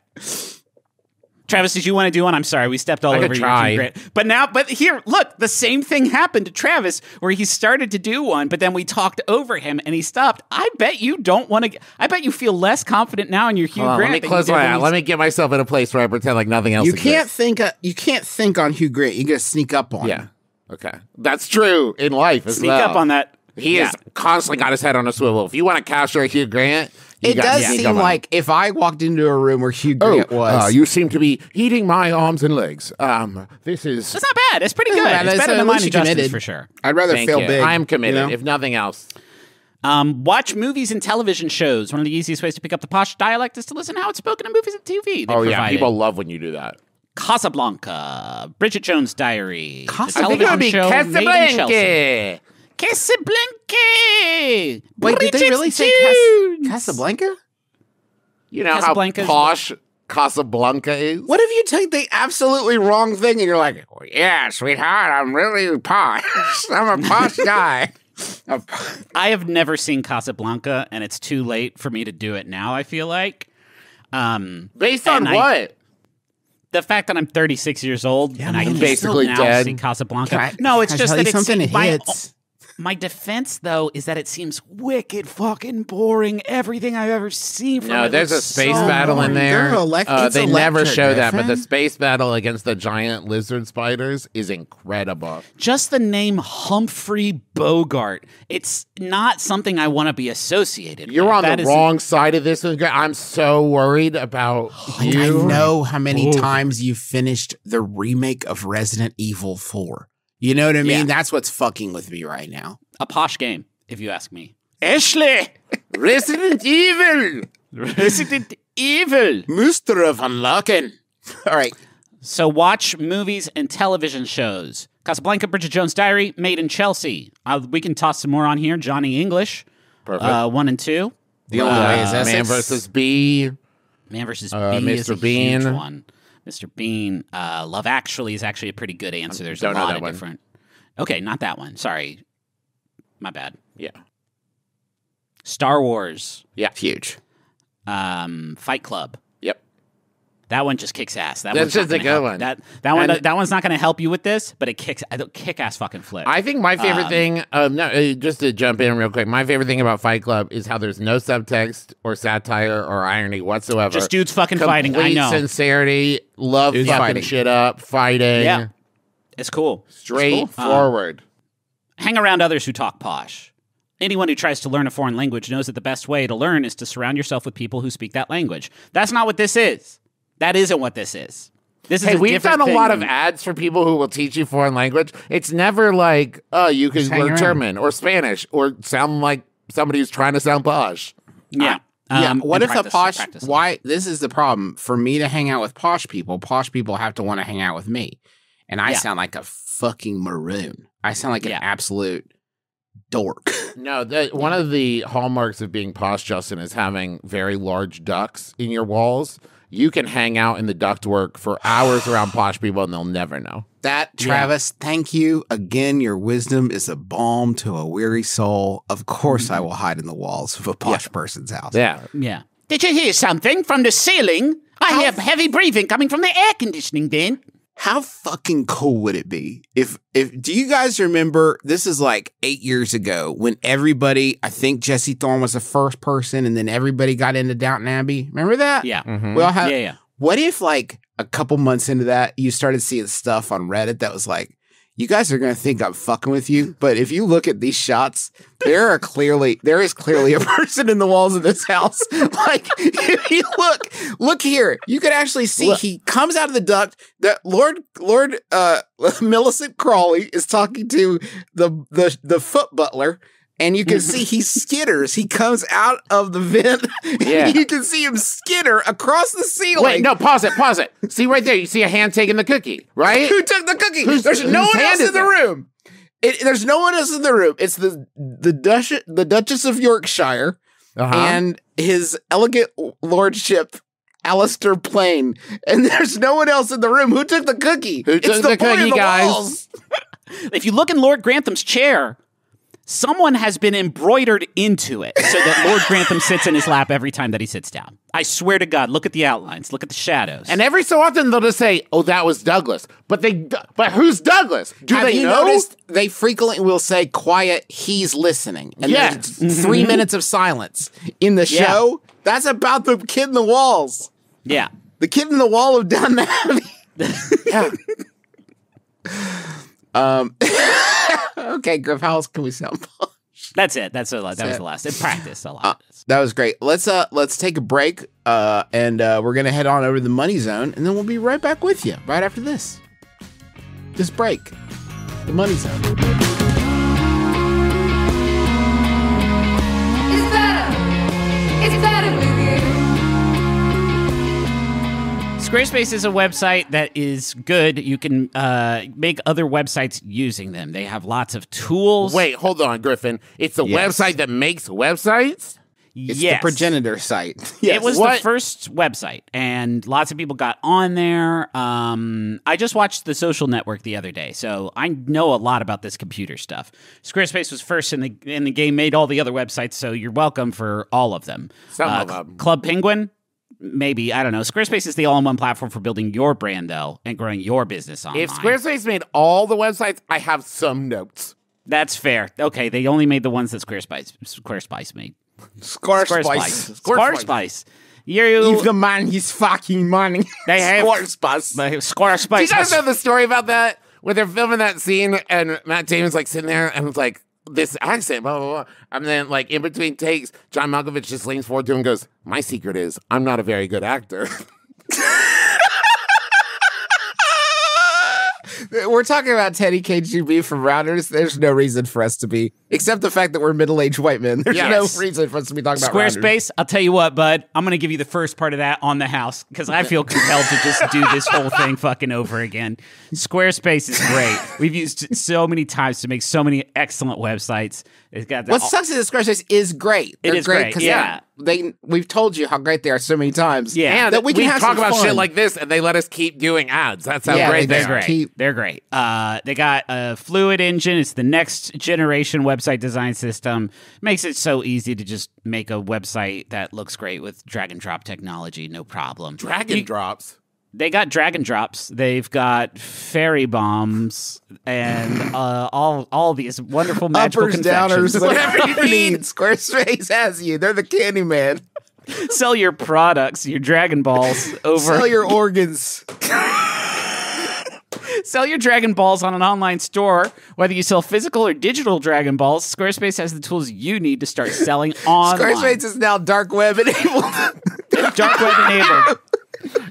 Travis, did you want to do one? I'm sorry, we stepped all I could over try. you. Great. But now, but here, look, the same thing happened to Travis where he started to do one, but then we talked over him and he stopped. I bet you don't want to. I bet you feel less confident now in your Hugh Hold on, Grant. let me close my when eye. Let me get myself in a place where I pretend like nothing else You can't think. Uh, you can't think on Hugh Grant. You got to sneak up on. Yeah. him. Okay. That's true in life as sneak well. up on that. He Yeah. has constantly got his head on a swivel. If you want to capture a Hugh Grant, you It got does seem on like if I walked into a room where Hugh Oh, was, uh, you seem to be eating my arms and legs. Um, this is. That's not bad. It's pretty good. bad. It's It's- better at than least mine you and Justin's committed. for sure. I'd rather Thank fail you. big. I am committed. you know? If nothing else, Um, watch movies and television shows. One of the easiest ways to pick up the posh dialect is to listen to how it's spoken in movies and TV. They oh yeah, provided. people love when you do that. Casablanca, Bridget Jones' Diary, a I think it would television be show made in Chelsea. Casablanca. Casablanca. Wait, did they really say Jones. Cas- Casablanca? You know how posh Casablanca is. What if you take the absolutely wrong thing and you're like, oh, yeah, sweetheart, I'm really posh. I'm a posh guy. I have never seen Casablanca, and it's too late for me to do it now. I feel like. Um, Based on And I- what? the fact that I'm 36 years old and I man, can basically still now dead. see Casablanca. Can I- no, it's can I just tell that you it's something it my, hits. My defense though is that it seems wicked fucking boring. Everything I've ever seen from No, it there's a space so battle in there. They're Uh, they never electric, show that, but the space battle against the giant lizard spiders is incredible. Just the name Humphrey Bogart. It's not something I want to be associated with. You're with. on That the is- wrong side of this. one, I'm so worried about you. I know how many times you finished the remake of Resident Evil 4. You know what I mean? Yeah. That's what's fucking with me right now. a posh game, if you ask me. Ashley! Resident Evil. Resident Evil! Mr. Van Lucken. All right. So watch movies and television shows. Casablanca, Bridget Jones' Diary, Made in Chelsea. Uh, we can toss some more on here. Johnny English, Perfect. uh, one and two. The only way is Uh, Essex. Man versus Bee. Man versus Uh, Bee is Mr. a huge one. Mr. Bean. Uh, Love Actually is actually a pretty good answer. There's a don't know lot of one. different. Okay, not that one. Sorry, my bad. Yeah. Star Wars, Yeah. Huge. um, Fight Club. Yep. That one just kicks ass. That That's just a good help- one. That that one And- that one's not going to help you with this, but it kicks. I don't kick ass fucking flip. I think my favorite Um, thing, um, no, uh, just to jump in real quick, my favorite thing about Fight Club is how there's no subtext or satire or irony whatsoever. Just dudes fucking fighting. I know. sincerity, love Dudes fucking fighting. shit up, fighting, Yeah. It's cool. straight It's cool. Um, forward. hang around others who talk posh. Anyone who tries to learn a foreign language knows that the best way to learn is to surround yourself with people who speak that language. That's not what this is. That isn't what this is. This is Hey, a we've different done a thing lot of ads for people who will teach you foreign language. It's never like, oh, you can learn around. German or Spanish or sound like somebody who's trying to sound posh. Yeah. yeah. Um, What and if the practice, posh? practice. Why? This is the problem. For me to hang out with posh people, posh people have to want to hang out with me, and I Yeah. sound like a fucking maroon. I sound like Yeah. an absolute dork. No, the, one of the hallmarks of being posh, Justin, is having very large ducks in your walls. You can hang out in the ductwork for hours around posh people and they'll never know. That Travis, thank you again. Your wisdom is a balm to a weary soul. Of course, I mm-hmm. will hide in the walls of a posh person's house. Yeah. Yeah. Did you hear something from the ceiling? I hear heavy breathing coming from the air conditioning bin. How fucking cool would it be if if do you guys remember this is like 8 years ago when everybody I think Jesse Thorn was the first person and then everybody got into Downton Abbey. Remember that? Yeah. Mhm. We all had Yeah, yeah. What if like a couple months into that you started seeing stuff on Reddit that was like you guys are going to think I'm fucking with you, but if you look at these shots, there are clearly there is clearly a person in the walls of this house. like if you look, look here, you can actually see Look. he comes out of the duct. That Lord Lord uh Millicent Crawley is talking to the the the foot butler. And you can see he skitters. He comes out of the vent. Yeah. you can see him skitter across the ceiling. Wait, no, pause it, pause it. See right there, you see a hand taking the cookie, right? Who took the cookie? Whose- There's no one else in the it? room. It, there's no one else in the room. It's the the Duchess, the Duchess of Yorkshire Uh-huh. and his elegant lordship, Alistair Plain. And there's no one else in the room. Who took the cookie? Who it's took the, the boy cookie, the guys? If you look in Lord Grantham's chair, someone has been embroidered into it so that Lord Grantham sits in his lap every time that he sits down. I swear to God, look at the outlines, look at the shadows. and every so often they'll just say, "Oh, that was Douglas," but they, but who's Douglas? Do Have they you know? noticed they frequently will say, quiet, he's listening. And Yes. there's 3 minutes of silence. In the Yeah. show, that's about the kid in the walls. yeah. The kid in the wall of Downton Abbey. Yeah. Um, okay, Griff, how else can we sound? That's it. That's a lot. That was the last. In practice, a lot. That was great. Let's uh let's take a break uh and uh we're gonna head on over to the money zone and then we'll be right back with you right after this. This break. The money zone. It's better. It's better Squarespace is a website that is good. You can uh, make other websites using them. They have lots of tools. Wait, hold on, Griffin. It's the Yes. website that makes websites. It's yes. the progenitor site. yes. It was What? the first website, and lots of people got on there. Um, I just watched The Social Network the other day, so I know a lot about this computer stuff. Squarespace was first in the in the game, made all the other websites, so you're welcome for all of them. Some Uh, of them. Club Penguin, maybe I don't know. Squarespace is the all-in-one platform for building your brand, though, and growing your business online. If Squarespace made all the websites, I have some notes. That's fair. Okay, they only made the ones that Squarespace Squarespace made. Squarespace. Squarespace. Squarespace. Squarespace. You, Give the man his fucking money. They have- Squarespace. They have Squarespace. Do you guys know the story about that? Where they're filming that scene and Matt Damon's like sitting there and it's like this accent, blah, blah, blah. And then, like, in between takes, John Malkovich just leans forward to him and goes, My secret is I'm not a very good actor. We're talking about Teddy KGB from Rounders. There's no reason for us to be, except the fact that we're middle-aged white men. There's Yes. no reason for us to be talking about Rounders. Squarespace, I'll tell you what, bud. I'm going to give you the first part of that on the house because I feel compelled to just do this whole thing fucking over again. Squarespace is great. We've used it so many times to make so many excellent websites. It's got What sucks is that Squarespace is great. They're is great, 'cause yeah. They we've told you how great they are so many times. Yeah. and that we we, can have talk about shit like this and they let us keep doing ads. That's how Yeah, great they are. great. Keep- They're great. Uh, they got a Fluid Engine. It's the next generation website design system. Makes it so easy to just make a website that looks great with drag and drop technology. No problem. Dragon You- drops. they got drag and drops. They've got fairy bombs and uh, all all these wonderful magical Uppers, downers, whatever you need. Squarespace has you. They're the candy man. Sell your products, your Dragon Balls over. Sell your organs. Sell your Dragon Balls on an online store. Whether you sell physical or digital Dragon Balls, Squarespace has the tools you need to start selling online. Squarespace is now dark web enabled. dark web enabled.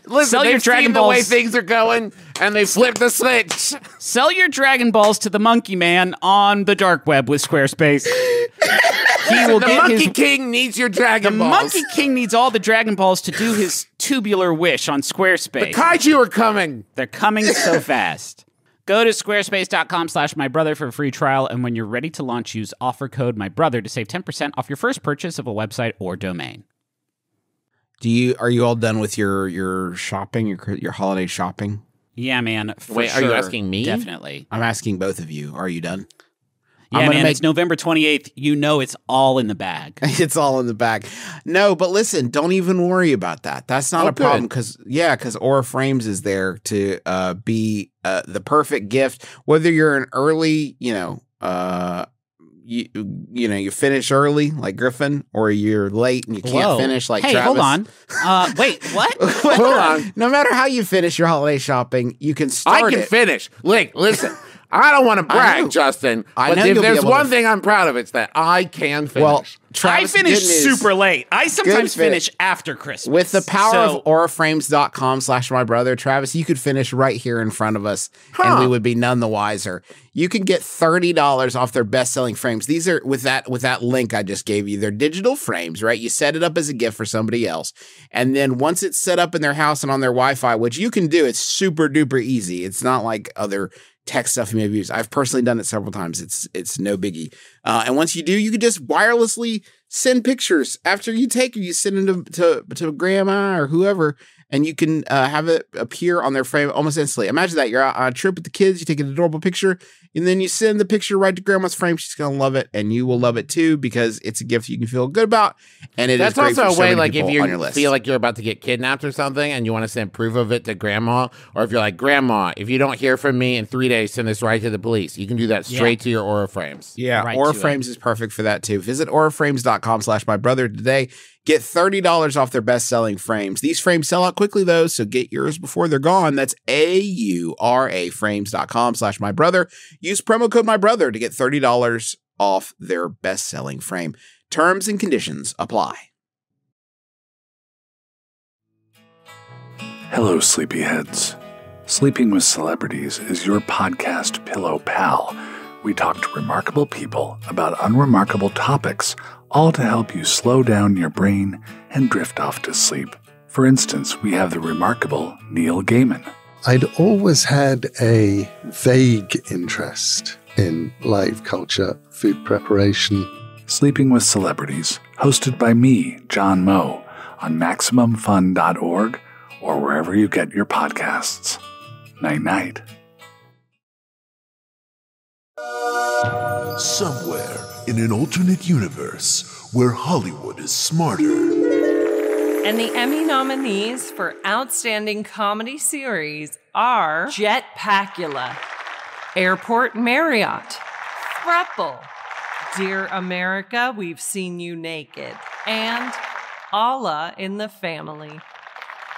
Listen, Sell your Dragon seen the way things are going and they flip the switch. Sell your Dragon Balls to the Monkey Man on the dark web with Squarespace. He will The get Monkey his King needs your The Dragon Balls. Monkey King needs all the Dragon Balls to do his tubular wish on Squarespace. The kaiju are coming. They're coming so fast. Go to squarespace.com slash my brother for a free trial, and when you're ready to launch, use offer code my brother to save 10% off your first purchase of a website or domain. Do you are you all done with your your shopping, your your holiday shopping? Yeah, man. For Wait, are you asking me? Definitely. I'm asking both of you. Are you done? Yeah, I'm gonna man. make- It's November 28th. You know it's all in the bag. it's all in the bag. No, but listen, don't even worry about that. That's not Oh, a problem because yeah, because Aura Frames is there to uh, be uh, the perfect gift. Whether you're an early, you know, uh, you you know, you finish early like Griffin, or you're late and you can't Whoa. finish like hey, Travis. hold on. Uh, wait, what? Hold on. No matter how you finish your holiday shopping, you can start I can it. finish. Look, listen. I don't want to I brag, Justin. I but know if there's one thing I'm proud of, it's that I can finish. well, Travis, I finished good news. super late. I sometimes fit. finish after Christmas. With the power So- of auraframes.com slash my brother, Travis, you could finish right here in front of us and we would be none the wiser. You can get $30 off their best-selling frames. These are with that with that link I just gave you. They're digital frames, right? You set it up as a gift for somebody else. And then once it's set up in their house and on their Wi-Fi, which you can do, it's super duper easy. It's not like other tech stuff you may have used. I've personally done it several times. It's it's no biggie. Uh, and once you do, you can just wirelessly send pictures after you take it. You send them to, to, to grandma or whoever, and you can uh, have it appear on their frame almost instantly. Imagine that you're out on a trip with the kids, you take an adorable picture, and then you send the picture right to grandma's frame. She's gonna love it, and you will love it too because it's a gift you can feel good about. And it is That's great also for a so way, many like if people you on your feel like you're about to get kidnapped or something, and you want to send proof of it to grandma, or if you're like, Grandma, if you don't hear from me in three days, send this right to the police. You can do that straight to your Aura frames. Yeah, right Aura. Frames is perfect for that too. Visit auraframes.com slash my brother today. Get $30 off their best-selling frames. These frames sell out quickly though, so get yours before they're gone. That's A-U-R-A frames.com slash my brother. Use promo code my brother to get $30 off their best-selling frame. Terms and conditions apply. Hello, sleepyheads. Sleeping with Celebrities is your podcast pillow pal. We talk to remarkable people about unremarkable topics, all to help you slow down your brain and drift off to sleep. For instance, we have the remarkable Neil Gaiman. I'd always had a vague interest in live culture, food preparation. Sleeping with Celebrities, hosted by me, John Moe, on MaximumFun.org or wherever you get your podcasts. Night night. Somewhere in an alternate universe where Hollywood is smarter. And the Emmy nominees for Outstanding Comedy Series are Jet Pacula, Airport Marriott, Thruple, Dear America, We've Seen You Naked, and Allah in the Family.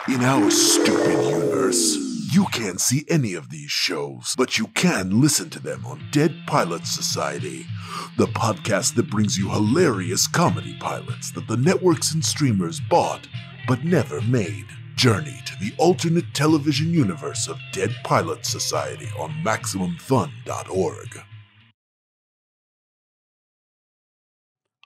In our stupid universe, you can't see any of these shows, but you can listen to them on Dead Pilot Society, the podcast that brings you hilarious comedy pilots that the networks and streamers bought but never made. Journey to the alternate television universe of Dead Pilot Society on MaximumFun.org.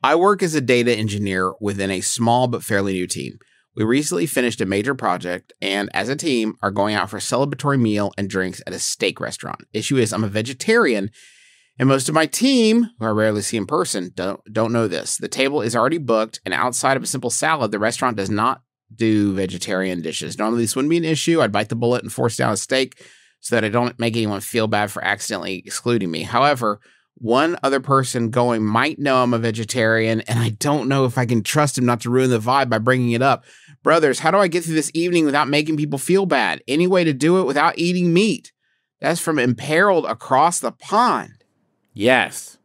I work as a data engineer within a small but fairly new team. We recently finished a major project and, as a team, are going out for a celebratory meal and drinks at a steak restaurant. Issue is, I'm a vegetarian, and most of my team, who I rarely see in person, don't, don't know this. The table is already booked, and outside of a simple salad, the restaurant does not do vegetarian dishes. Normally, this wouldn't be an issue. I'd bite the bullet and force down a steak so that I don't make anyone feel bad for accidentally excluding me. However, one other person going might know I'm a vegetarian, and I don't know if I can trust him not to ruin the vibe by bringing it up. Brothers, how do I get through this evening without making people feel bad? Any way to do it without eating meat? That's from Imperiled Across the Pond. Yes.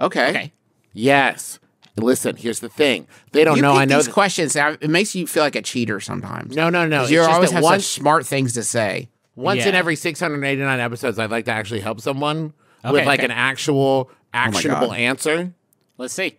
Okay. Okay. Yes. Listen, here's the thing. They don't you know pick I know these th- questions. It makes you feel like a cheater sometimes. No, no, no. It's You just always that have once- such smart things to say. Once in every 689 episodes, I'd like to actually help someone with like okay. an actual oh actionable God. answer. Let's see.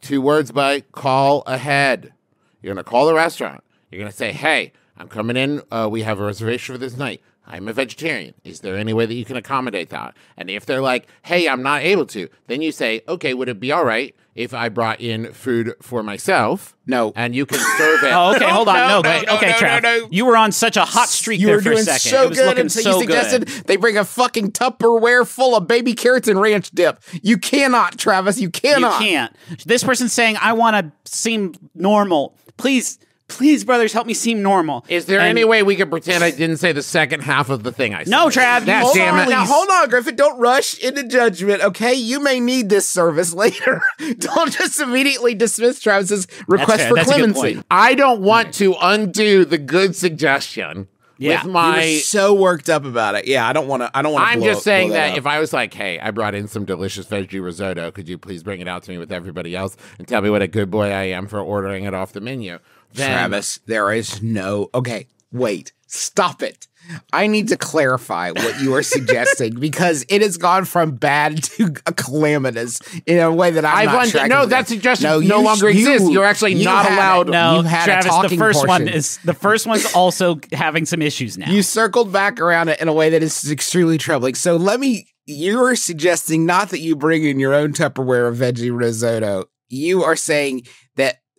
Two words by call ahead. You're going to call the restaurant. You're going to say, hey, I'm coming in. Uh, we have a reservation for this night. I'm a vegetarian. Is there any way that you can accommodate that? And if they're like, hey, I'm not able to, then you say, okay, would it be all right if I brought in food for myself? No. And you can serve it. Oh, okay. Hold on. No, no, wait. no, okay, no, Trav. no, no. You were on such a hot streak You there were for doing a second. so it was good looking until so you suggested good. they bring a fucking Tupperware full of baby carrots and ranch dip. You cannot, Travis. You cannot. You can't. This person's saying, I want to seem normal. Please, please, brothers, help me seem normal. Is there And- any way we could pretend I didn't say the second half of the thing I said? No, Trav, you Hold damn on, it. now hold on, Griffin. Don't rush into judgment, okay? You may need this service later. Don't just immediately dismiss Travis's request fair. for That's a good clemency. point. I don't want to undo the good suggestion Yeah. with You my. were so worked up about it. Yeah, I don't want to. I don't want to. I'm just saying that, up. if I was like, hey, I brought in some delicious veggie risotto, could you please bring it out to me with everybody else and tell me what a good boy I am for ordering it off the menu? Then, Travis, there is no. Okay, wait. Stop it. I need to clarify what you are suggesting because it has gone from bad to calamitous in a way that I'm I've not un- no, with. that suggestion no you- longer you- exists. You're actually you not allowed. it. No, Travis, the first one is the first one's also having some issues now. You circled back around it in a way that is extremely troubling. So let me. You're suggesting not that you bring in your own Tupperware of veggie risotto. You are saying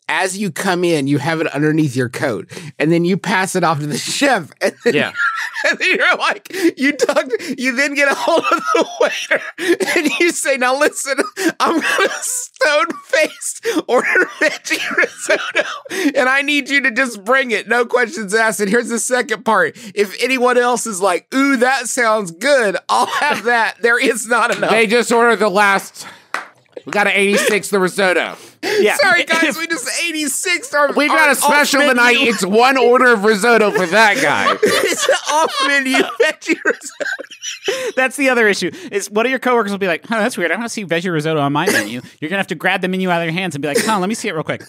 as you come in, you have it underneath your coat, and then you pass it off to the chef, and then, Yeah. and then you're like, you tuck, you then get a hold of the waiter, and you say, "Now listen, I'm gonna stone faced order veggie risotto, and I need you to just bring it, no questions asked." And here's the second part: if anyone else is like, "Ooh, that sounds good," I'll have that. There is not enough. They just ordered the last. We got an 86 the risotto. Yeah. Sorry, guys, we just 86 our We've got our a special tonight. It's one order of risotto for that guy. it's an off menu veggie risotto. That's the other issue. Is one of your coworkers will be like, "Huh, that's weird. I want to see veggie risotto on my menu." You're gonna have to grab the menu out of your hands and be like, "Huh, let me see it real quick."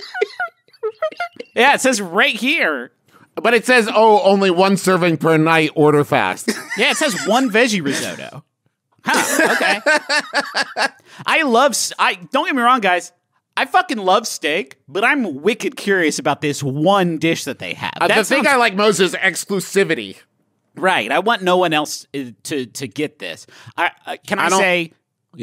yeah, it says right here. But it says, oh, only one serving per night, order fast. Yeah, it says one veggie risotto. Huh, okay. I love I don't get me wrong, guys. I fucking love steak, but I'm wicked curious about this one dish that they have. Uh, That the thing I like most is exclusivity. Right. I want no one else uh, to to get this. I, uh, can I, I say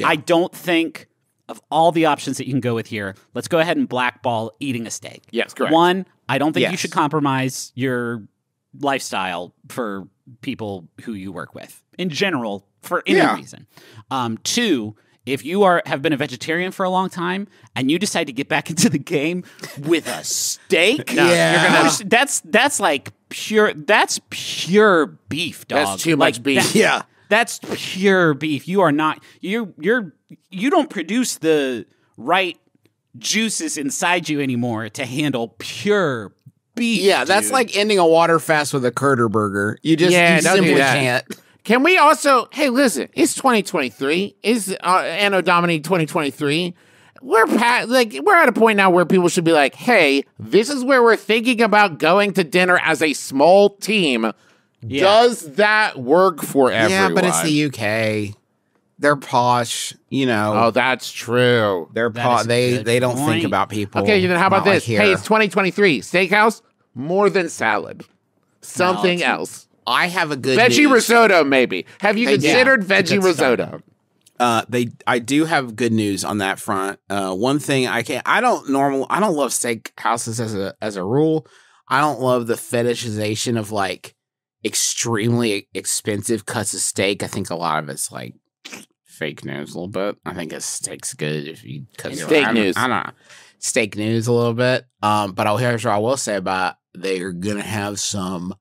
I don't think of all the options that you can go with here. Let's go ahead and blackball eating a steak. Yes, correct. One, I don't think you should compromise your lifestyle for people who you work with in general for any Yeah. reason. Um, two, if you are have been a vegetarian for a long time and you decide to get back into the game with a steak, Yeah. you're gonna, that's that's like pure that's pure beef, dog. That's too Like, much beef. that- Yeah. that's pure beef. You are not you you're you don't produce the right juices inside you anymore to handle pure beef. Yeah, that's dude. like ending a water fast with a Curter burger. You just Yeah, you do simply can't. Can we also, hey, listen, it's 2023. It's uh, Anno Domini 2023. We're pa- like we're at a point now where people should be like, "Hey, this is where we're thinking about going to dinner as a small team. Does that work for everyone?" Yeah, but it's the UK. They're posh, you know. Oh, that's true. they're That po- they good they don't point. think about people. Okay, then how about not like this? here. hey, it's 2023. Steakhouse, more than salad. Something it's- else. I have a good Veggie news. risotto, maybe. Have you Hey, yeah, considered veggie good start. risotto? Uh, they I do have good news on that front. Uh, one thing I can't I don't normal I don't love steak houses as a as a rule. I don't love the fetishization of like extremely expensive cuts of steak. I think a lot of it's like fake news a little bit. I think a steak's good if you cut your- Steak I don't- news. I don't know. Steak news a little bit. Um, but I'll here's what I will say about they're gonna have some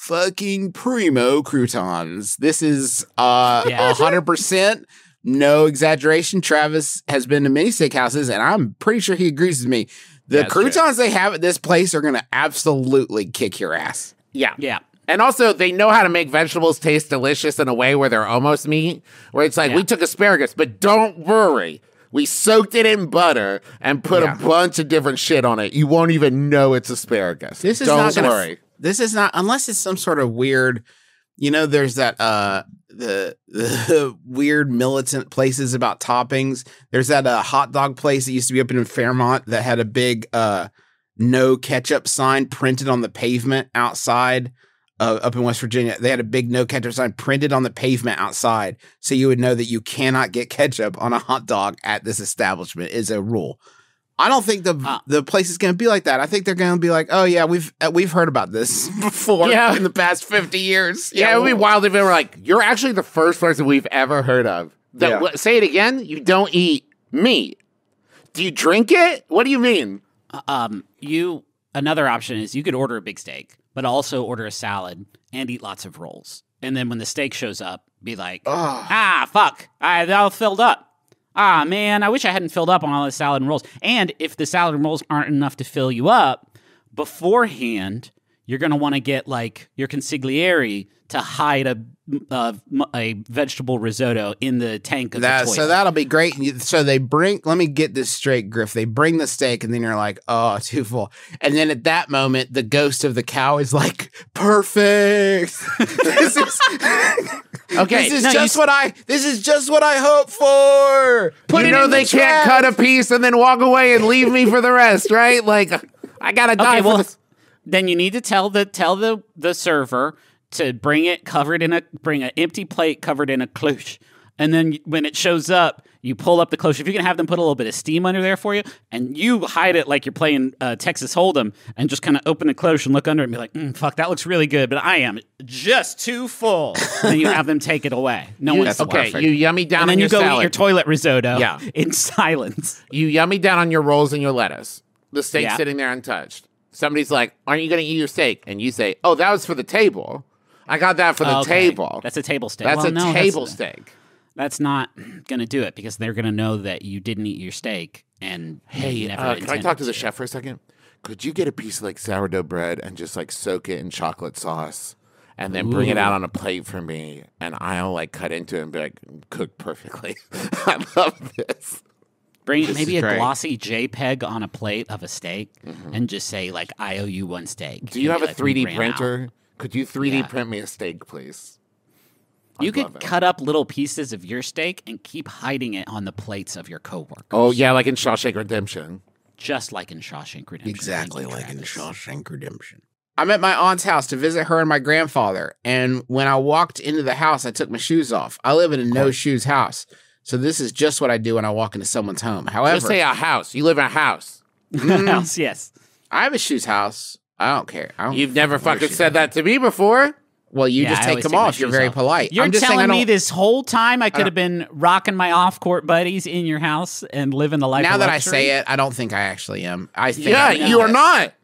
fucking primo croutons. This is uh Yeah. a hundred percent no exaggeration. Travis has been to many steakhouses, and I'm pretty sure he agrees with me. The Yeah, that's true. croutons they have at this place are gonna absolutely kick your ass. Yeah. yeah. And also, they know how to make vegetables taste delicious in a way where they're almost meat. Where it's like, Yeah. we took asparagus, but don't worry. We soaked it in butter and put Yeah. a bunch of different shit on it. You won't even know it's asparagus. This is don't not gonna. worry. This is not unless it's some sort of weird. You know, there's that uh the the weird militant places about toppings. There's that uh, hot dog place that used to be up in Fairmont that had a big uh no ketchup sign printed on the pavement outside. Uh, up in West Virginia, they had a big no ketchup sign printed on the pavement outside, so you would know that you cannot get ketchup on a hot dog at this establishment. Is a rule. I don't think the Uh. the place is going to be like that. I think they're going to be like, oh yeah, we've uh, we've heard about this before Yeah. in the past fifty years. Yeah, it would be well, wild if they were like, you're actually the first person we've ever heard of. That, Yeah. say it again. You don't eat meat. Do you drink it? What do you mean? Um, you another option is you could order a big steak, but also order a salad and eat lots of rolls. And then when the steak shows up, be like, Ugh. ah, fuck, I that all filled up. Ah, man, I wish I hadn't filled up on all the salad and rolls. And if the salad and rolls aren't enough to fill you up beforehand, you're gonna want to get like your consigliere to hide a a, a vegetable risotto in the tank of that the toilet. so that'll be great. So they bring. Let me get this straight, Griff. They bring the steak, and then you're like, oh, too full. And then at that moment, the ghost of the cow is like, perfect. this is Okay, This is no, just what I. This is just what I hope for. Put you it know in they the can't cut a piece and then walk away and leave me for the rest, right? Like I gotta die Okay, well, this. then you need to tell the tell the the server to bring it covered in a bring an empty plate covered in a cloche and then when it shows up, you pull up the close. If you can have them put a little bit of steam under there for you, and you hide it like you're playing uh, Texas Hold'em, and just kind of open the close and look under it and be like, mm, "Fuck, that looks really good," but I am just too full. and then you have them take it away. No You- one's okay, you yummy down and on then you your go salad. eat your toilet risotto. Yeah. in silence. You yummy down on your rolls and your lettuce. The steak Yeah. sitting there untouched. Somebody's like, "Aren't you going to eat your steak?" And you say, "Oh, that was for the table. I got that for the Okay. table. That's a table steak. That's Well, a no, table that's- steak." That's not going to do it because they're going to know that you didn't eat your steak and Hey, you never uh, can I talk to the chef for a second? Could you get a piece of like sourdough bread and just like soak it in chocolate sauce and then bring it out on a plate for me? And I'll like cut into it and be like, cooked perfectly. I love this. Bring This maybe a great. glossy JPEG on a plate of a steak and just say like I owe you one steak. Do you have a like, 3D ran out." printer? Could you 3D Yeah. print me a steak, please? You could it. cut up little pieces of your steak and keep hiding it on the plates of your coworkers. Oh yeah, like in Shawshank Redemption. Just like in Shawshank Redemption. Exactly Thank you, like in Travis. Shawshank Redemption. I'm at my aunt's house to visit her and my grandfather. And when I walked into the house, I took my shoes off. I live in a no shoes house. So this is just what I do when I walk into someone's home. However, Just say a house. You live in a house. House, yes. I have a shoes house. I don't care. I don't You've never fucking said that to me before. Well, you Yeah, just take them take off. You're very off. polite. You're I'm just saying I telling me this whole time I could don't- have been rocking my off court buddies in your house and living the life. Now that I say it, I don't think I actually am. I think Yeah, you are not.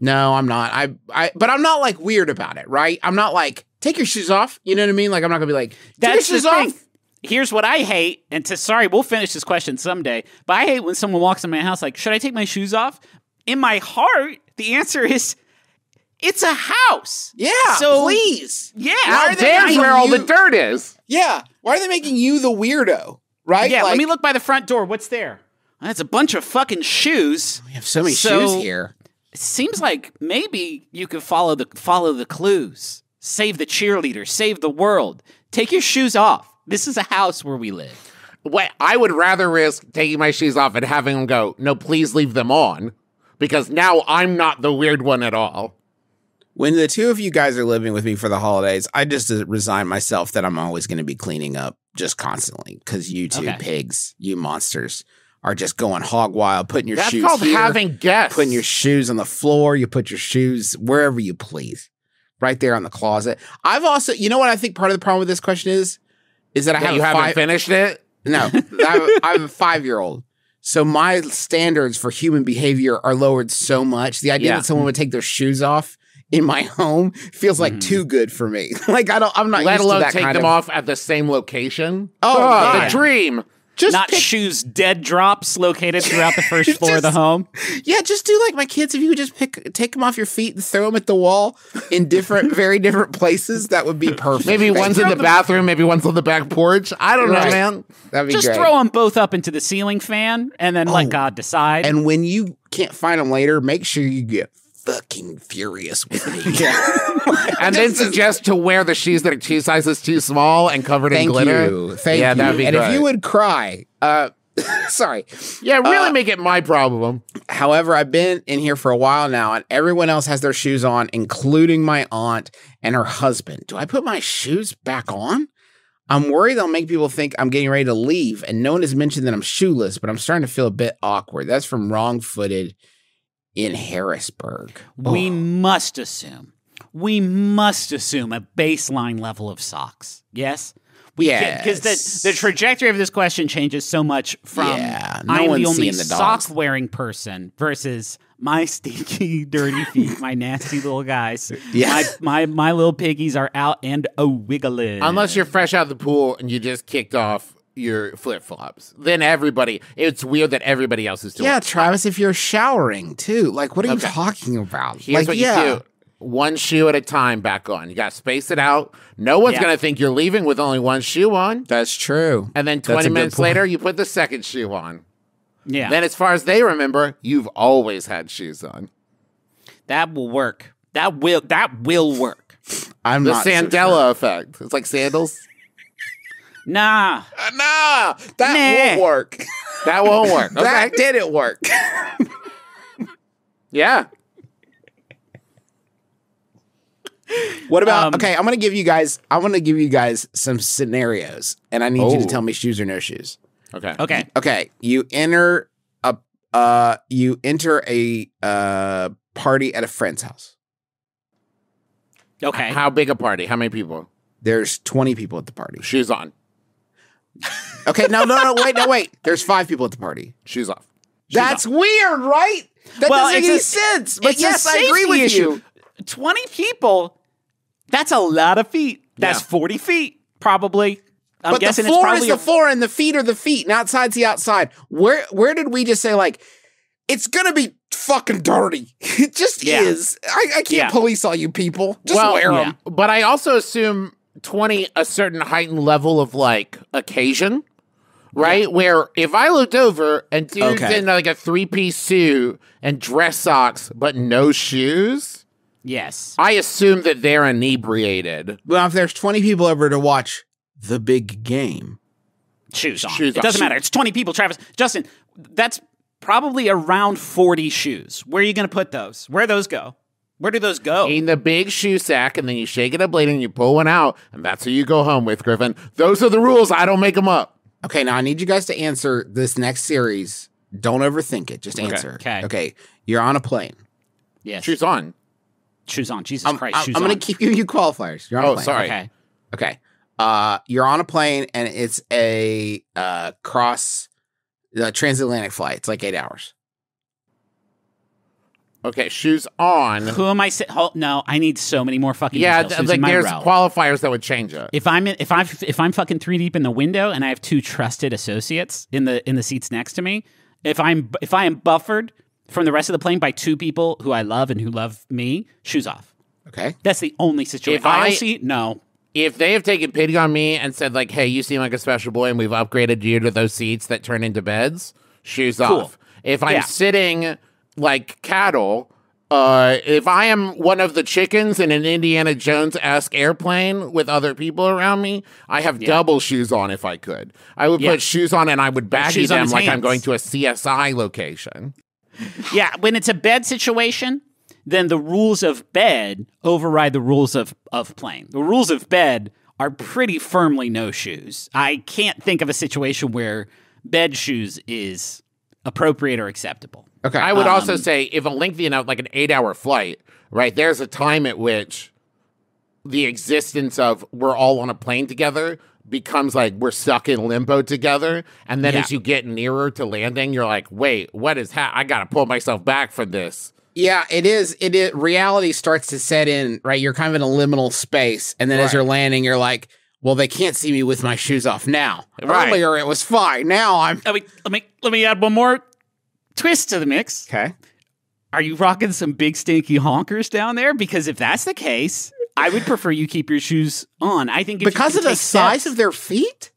No, I'm not. I, I, but I'm not like weird about it, right? I'm not like take your shoes off. You know what I mean? Like I'm not gonna be like take That's your shoes thing. off. Here's what I hate, and to sorry, we'll finish this question someday. But I hate when someone walks in my house like, "Should I take my shoes off?" In my heart, the answer is, "It's a house." Yeah, So please. Yeah, Why are they there's making where all you- the dirt is. Yeah. Why are they making you the weirdo? Right? yeah. let Like, me look by the front door. What's there? That's a bunch of fucking shoes. We have so many So- shoes here. It seems like maybe you could follow the follow the clues. Save the cheerleader. Save the world. Take your shoes off. This is a house where we live. Wait, I would rather risk taking my shoes off and having them go, no, please leave them on. Because now I'm not the weird one at all. When the two of you guys are living with me for the holidays, I just uh, resign myself that I'm always going to be cleaning up just constantly because you two Okay. pigs, you monsters, are just going hog wild, putting your shoes. That's shoes called here, having guests. putting your shoes on the floor. You put your shoes wherever you please, right there on the closet. I've also, you know what I think part of the problem with this question is, is that I have you a haven't finished it. no, I have, I have a five year old. So my standards for human behavior are lowered so much. The idea Yeah. that someone would take their shoes off in my home feels like mm-hmm. too good for me. like I don't, I'm not Let used to alone that take kind them of, off at the same location. Oh, yeah. the dream. Just Not pick- shoes dead drops located throughout the first floor of the home. yeah, just do like my kids. If you would just pick, take them off your feet and throw them at the wall in different, very different places, that would be perfect. Maybe Thank one's you. in the bathroom, maybe one's on the back porch. I don't Right. know, man. That'd be Just great. throw them both up into the ceiling fan and then Oh. let God decide. And when you can't find them later, make sure you get fucking furious with me. And then suggest to wear the shoes that are two sizes too small and covered in Thank glitter. you. Thank yeah, you. that'd be and great. if you would cry, uh, sorry. yeah, really uh, make it my problem. However, I've been in here for a while now, and everyone else has their shoes on, including my aunt and her husband. Do I put my shoes back on? I'm worried they'll make people think I'm getting ready to leave, and no one has mentioned that I'm shoeless, but I'm starting to feel a bit awkward. That's from Wrong Footed in Harrisburg. we Oh. must assume, we must assume a baseline level of socks. Yes? We Yes. Because the, the trajectory of this question changes so much from Yeah, no I'm one's the only the sock wearing person versus my stinky, dirty feet, my nasty little guys. Yeah. My, my, my little piggies are out and a wiggling. Unless you're fresh out of the pool and you just kicked off your flip flops, then everybody. It's weird that everybody else is doing. Yeah, it. Travis, if you're showering too, like, what are Okay. you talking about? Here's like, what yeah. you do. One shoe at a time back on. You got to space it out. No one's Yeah. going to think you're leaving with only one shoe on. That's true. And then 20 minutes later, you put the second shoe on. yeah, Then, as far as they remember, you've always had shoes on. that will work. That will that will work. I'm The not so Sandela effect. It's like sandals. Nah, sure. Nah, that Nah. won't work. That won't work. Okay. That didn't work. yeah. What about Um, okay? I'm gonna give you guys. I'm gonna give you guys some scenarios, and I need you to Oh. tell me shoes or no shoes. Okay. Okay. Okay, you enter a uh, you enter a uh party at a friend's house. Okay. How big a party? How many people? There's 20 people at the party. Shoes on. Okay, no, no, no, wait, no, wait. There's five people at the party. Shoes off. That's weird, right? That Well, doesn't make any a- sense. But yes, I agree with issue. you. 20 people. That's a lot of feet. That's Yeah. 40 feet, probably. I'm but the guessing it's floor probably is the a- floor and the feet are the feet and outside's the outside. Where where did we just say like it's gonna be fucking dirty? It just Yeah. is. I, I can't Yeah. police all you people. Just well, wear yeah. them. But I also assume 20 a certain heightened level of like occasion, right? Where if I looked over and dude's Okay. in like a three piece suit and dress socks but no shoes, Yes. I assume that they're inebriated. Well, if there's 20 people over to watch the big game, Shoes on. Shoes it on. doesn't matter. It's 20 people, Travis. Justin, that's probably around 40 shoes. Where are you going to put those? Where those go? Where do those go? In the big shoe sack, and then you shake it up later and you pull one out, and that's who you go home with, Griffin. Those are the rules. I don't make them up. Okay, now I need you guys to answer this next series. Don't overthink it. Just answer. Okay. Okay. You're on a plane. yes. Shoes on. Shoes on. Jesus I'm, Christ. I'm, I'm going to keep giving you qualifiers. You're on a Oh, plane. sorry. Okay. Okay. Uh, you're on a plane and it's a uh, cross uh, transatlantic flight. It's like eight hours. Okay, shoes on. Who am I? Sa- oh, no, I need so many more fucking Yeah, th- like there's row? qualifiers that would change it. if I'm in, if I'm if I'm fucking three deep in the window and I have two trusted associates in the in the seats next to me, if I'm if I am buffered from the rest of the plane by two people who I love and who love me, shoes off. Okay. That's the only situation. If I- Aisle seat, no. if they have taken pity on me and said like, "Hey, you seem like a special boy, and we've upgraded you to those seats that turn into beds," shoes Cool. off. If I'm Yeah. sitting like cattle, uh, if I am one of the chickens in an Indiana Jones esque airplane with other people around me, I have double shoes on. If I could, I would Yeah. put shoes on and I would baggy them like I'm going to a CSI location. Yeah, when it's a bed situation, then the rules of bed override the rules of, of plane. The rules of bed are pretty firmly no shoes. I can't think of a situation where bed shoes is appropriate or acceptable. Okay. I would also Um, say if a lengthy enough, like an eight hour flight, right? There's a time at which the existence of we're all on a plane together becomes like we're stuck in limbo together. And then Yeah. as you get nearer to landing, you're like, wait, what is ha- I got to pull myself back from this. Yeah, it is. It is. Reality starts to set in, right? You're kind of in a liminal space. And then as you're landing, you're like, well, they can't see me with my shoes off now. Right. Earlier, it was fine. Now I'm. Let me let me let me add one more twist to the mix. Okay. Are you rocking some big stinky honkers down there? Because if that's the case, I would prefer you keep your shoes on. I think Because of the size steps- of their feet?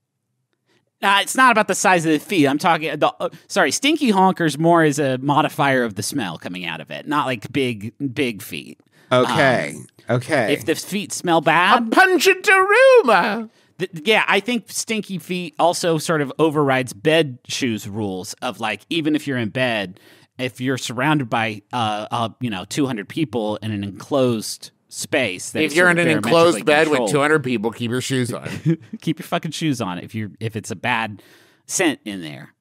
Uh, it's not about the size of the feet. I'm talking. The, uh, sorry, stinky honkers more is a modifier of the smell coming out of it, not like big, big feet. Okay. Okay. If the feet smell bad, A pungent aroma. th- yeah, I think stinky feet also sort of overrides bed shoes rules of like even if you're in bed, if you're surrounded by uh, uh you know 200 people in an enclosed space, that If you're in an enclosed bed with 200 people, keep your shoes on. keep your fucking shoes on if you if it's a bad scent in there.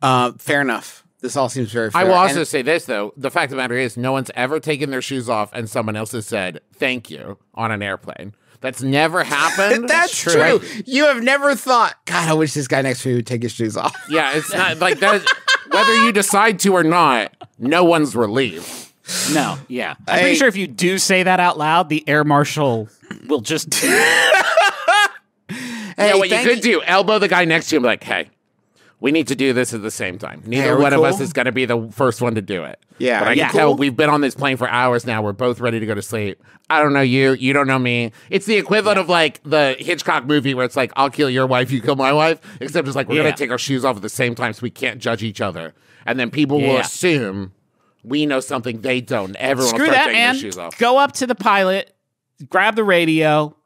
uh, fair enough. This all seems very fair. I will also And- say this though: the fact of the matter is, no one's ever taken their shoes off and someone else has said "thank you" on an airplane. That's never happened. That's true. You have never thought, God, I wish this guy next to me would take his shoes off. Yeah, it's not like that. Whether you decide to or not, no one's relieved. No, yeah. I'm I- pretty sure if you do say that out loud, the air marshal will just Hey, yeah, what you thank could do, elbow the guy next to you and be like, hey, we need to do this at the same time. Neither one of us is going to be the first one to do it. Yeah, But I can tell we've been on this plane for hours now. We're both ready to go to sleep. I don't know you. You don't know me. It's the equivalent of like the Hitchcock movie where it's like, I'll kill your wife, you kill my wife. Except it's like, we're Yeah. going to take our shoes off at the same time so we can't judge each other. And then people will assume we know something they don't. Everyone screw that, taking man. their shoes off. Go up to the pilot, grab the radio,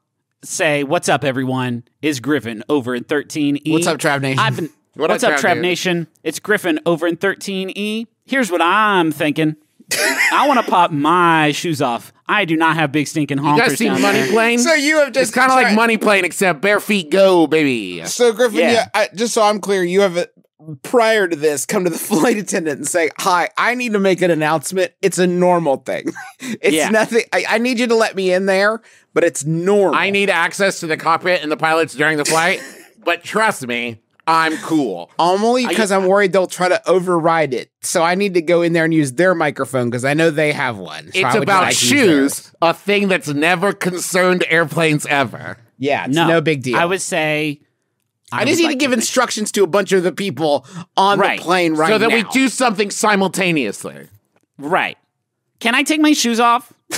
say, "What's up, everyone? Is Griffin over in 13E? What's up, Trav Nation? I've been. What What's up, up, Trav Trav Nation? It's Griffin over in 13E. Here's what I'm thinking. I want to pop my shoes off. I do not have big stinking honkers. You guys see down Money there. Plane? So you have just kind of like Money Plane, except bare feet go, baby. So Griffin, Yeah. yeah. I, just so I'm clear, you have a, prior to this come to the flight attendant and say, "Hi, I need to make an announcement. It's a normal thing. it's Yeah. nothing. I, I need you to let me in there, but it's normal. I need access to the cockpit and the pilots during the flight, but trust me, I'm cool. only because I'm worried they'll try to override it. So I need to go in there and use their microphone because I know they have one. So It's about like to use theirs. shoes, a thing that's never concerned airplanes ever. Yeah, it's No, no, big deal. I would say. I, just need like to give think- instructions to a bunch of the people on Right. the plane right now. so that we do something simultaneously. Right. Can I take my shoes off?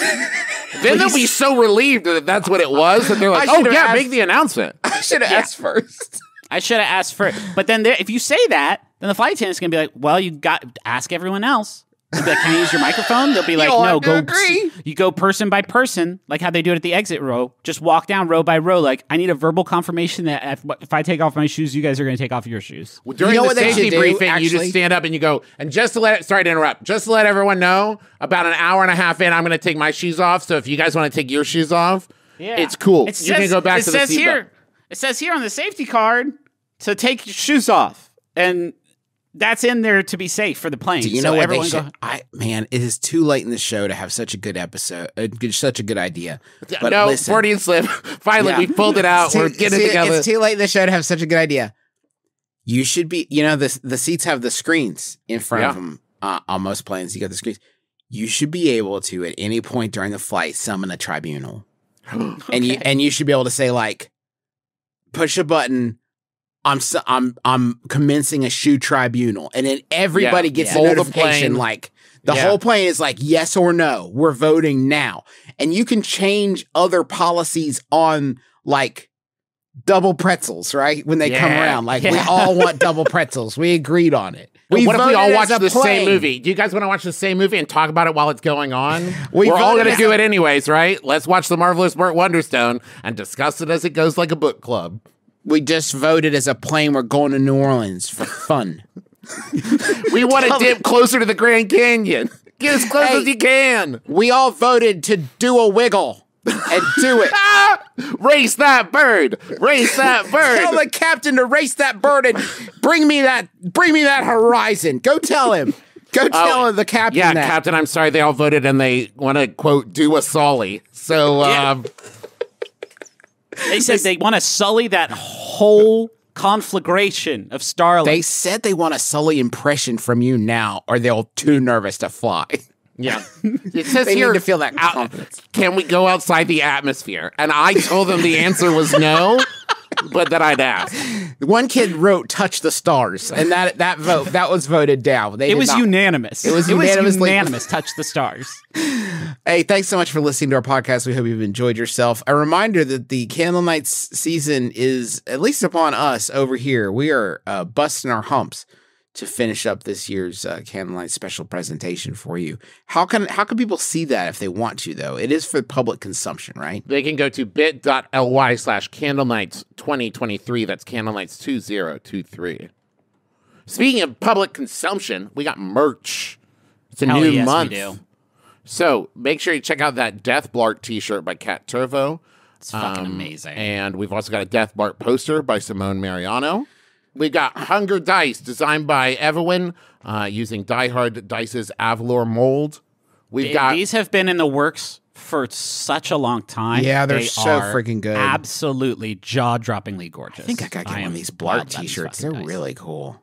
Then they'll be so relieved that that's what it was that they're like, I oh, yeah, asked- make the announcement. I should have asked first. I should have asked for But then there, if you say that, then the flight attendant's going to be like, well, you got ask everyone else. They'll be like, Can I use your microphone? They'll be like, You'll no, go. agree. You go person by person, like how they do it at the exit row. Just walk down row by row. Like, I need a verbal confirmation that if, if I take off my shoes, you guys are going to take off your shoes. During know the what safety should do, briefing, you just stand up and you go, and just to let it, sorry to interrupt, just to let everyone know, about an hour and a half in, I'm going to take my shoes off. So if you guys want to take your shoes off, yeah. it's cool. It you can says- go back it to the says seatbelt. here. It says here on the safety card to take your shoes off, and that's in there to be safe for the plane. Do you So know what they everyone should? go- I man, it is too late in the show to have such a good episode, uh, good, such a good idea. But no, listen, Freudian slip. Finally, Yeah. we pulled it out. Too- We're getting it together. It's too late in the show to have such a good idea. You should be, you know, the the seats have the screens in front of them uh, on most planes. You got the screens. You should be able to, at any point during the flight, summon a tribunal, and you and you should be able to say like, push a button. I'm I'm I'm commencing a shoe tribunal, and then everybody Yeah. gets Yeah. a Hold the notification like the Yeah. whole plane is like yes or no. We're voting now, and you can change other policies on like double pretzels, right? When they come around, like we all want double pretzels. We agreed on it. what if we all watch the same movie? Do you guys want to watch the same movie and talk about it while it's going on? We We're all going to do it anyways, right? Let's watch The Marvelous Burt Wonderstone and discuss it as it goes like a book club. We just voted as a plane. We're going to New Orleans for fun. We want to dip closer to the Grand Canyon. Get as close Hey. as you can. we all voted to do a wiggle and do it. Race that bird. Race that bird. Tell the captain to race that bird and bring me that bring me that horizon. Go tell him. Go tell the captain Oh, yeah, that. Captain, I'm sorry they all voted and they want to, quote, do a Sully. So, um, They said they want to sully that whole conflagration of Starlink. They said they want a Sully impression from you now, or they'll too nervous to fly. yeah. It says They here, need to feel that out- can we go outside the atmosphere? And I told them the answer was no, but that I'd ask. One kid wrote "touch the stars," and that that vote that was voted down. They it was not- unanimous. It was unanimously- unanimous. Touch the stars. Hey, thanks so much for listening to our podcast. We hope you've enjoyed yourself. A reminder that the Candle Nights season is at least upon us over here. We are uh, busting our humps to finish up this year's uh, Candlelight special presentation for you. How can how can people see that if they want to though? It is for public consumption, right? They can go to bit.ly slash candlenights 2023. That's candlenights 2023. Speaking of public consumption, we got merch. It's a Hell new yes, we month. do. So make sure you check out that Death Blart t shirt by Cat Turvo. It's fucking Um, amazing. And we've also got a Death Blart poster by Simone Mariano. We've got Hunger Dice designed by Evelyn uh, using Die Hard Dice's Avalor mold. We've Th- got These have been in the works for such a long time. Yeah, they're They so are freaking good. Absolutely jaw-droppingly gorgeous. I think I gotta get one of these wild Blart t-shirts. They're guys. really cool.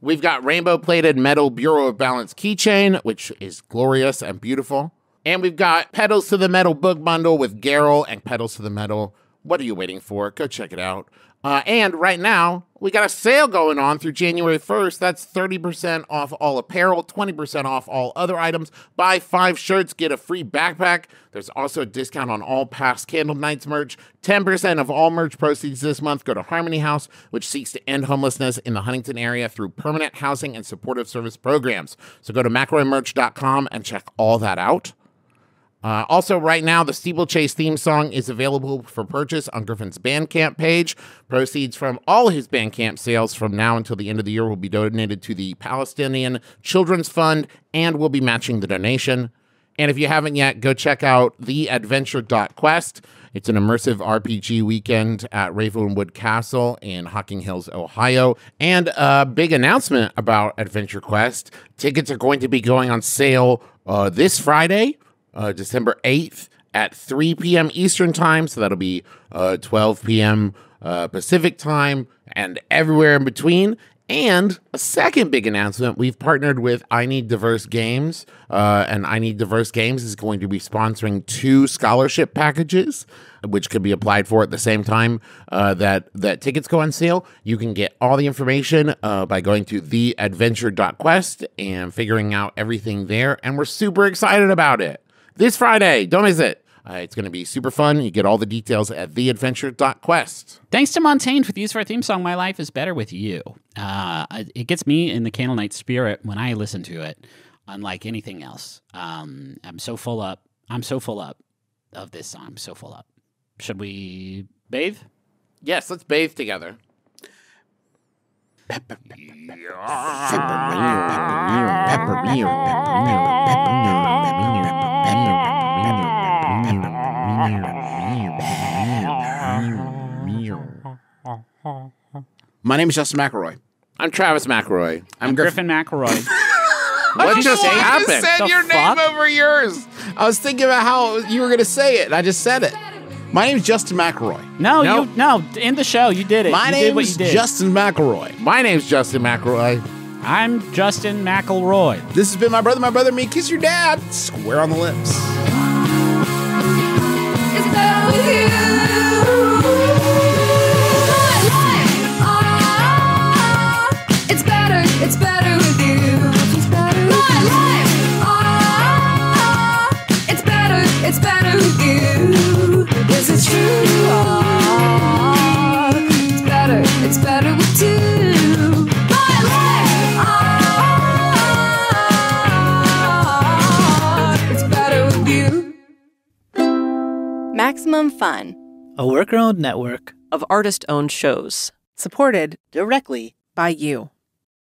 We've got rainbow plated metal Bureau of Balance keychain, which is glorious and beautiful. And we've got Petals to the Metal book bundle with Garrel and Petals to the Metal. What are you waiting for? Go check it out. Uh, and right now, we got a sale going on through January 1st. That's 30% off all apparel, 20% off all other items. Buy five shirts, get a free backpack. There's also a discount on all past Candle Nights merch. 10% of all merch proceeds this month go to Harmony House, which seeks to end homelessness in the Huntington area through permanent housing and supportive service programs. So go to mcelroymerch.com and check all that out. Uh, also, right now, the Steeplechase theme song is available for purchase on Griffin's Bandcamp page. Proceeds from all his Bandcamp sales from now until the end of the year will be donated to the Palestinian Children's Fund and we'll be matching the donation. And if you haven't yet, go check out theadventure.quest. It's an immersive RPG weekend at Ravenwood Castle in Hocking Hills, Ohio. And a big announcement about Adventure Quest. Tickets are going to be going on sale uh, this Friday, uh, December 8th at 3 p.m. Eastern Time. So that'll be uh, 12 p.m. Uh, Pacific Time and everywhere in between. And a second big announcement we've partnered with I Need Diverse Games, uh, and I Need Diverse Games is going to be sponsoring two scholarship packages, which could be applied for at the same time uh, that, that tickets go on sale. You can get all the information uh, by going to theadventure.quest and figuring out everything there. And we're super excited about it. This Friday, don't miss it. Uh, it's going to be super fun. You get all the details at theadventure.quest. Thanks to Montaigne for the use of our theme song, My Life is Better With You. Uh, it gets me in the Candlenight spirit when I listen to it, unlike anything else. Um, I'm so full up. I'm so full up of this song. I'm so full up. Should we bathe? Yes, let's bathe together. My name is Justin McElroy. I'm Travis McElroy. I'm Griffin McElroy. What I just know, I happened? just said The your fuck? name over yours. I was thinking about how you were going to say it, and I just said it. My name is Justin McElroy. No, No. you no. In the show, you did it. My you name did what is you did. Justin McElroy. My name's Justin McElroy. I'm Justin McElroy. This has been my brother, my brother, me. Kiss your dad. Square on the lips. It's better with you. My life, ah, it's better, it's better with you. My life, ah, it's better, it's better with you. This is true. Ah, Maximum Fun. a worker owned network Of artist owned shows. Supported directly by you.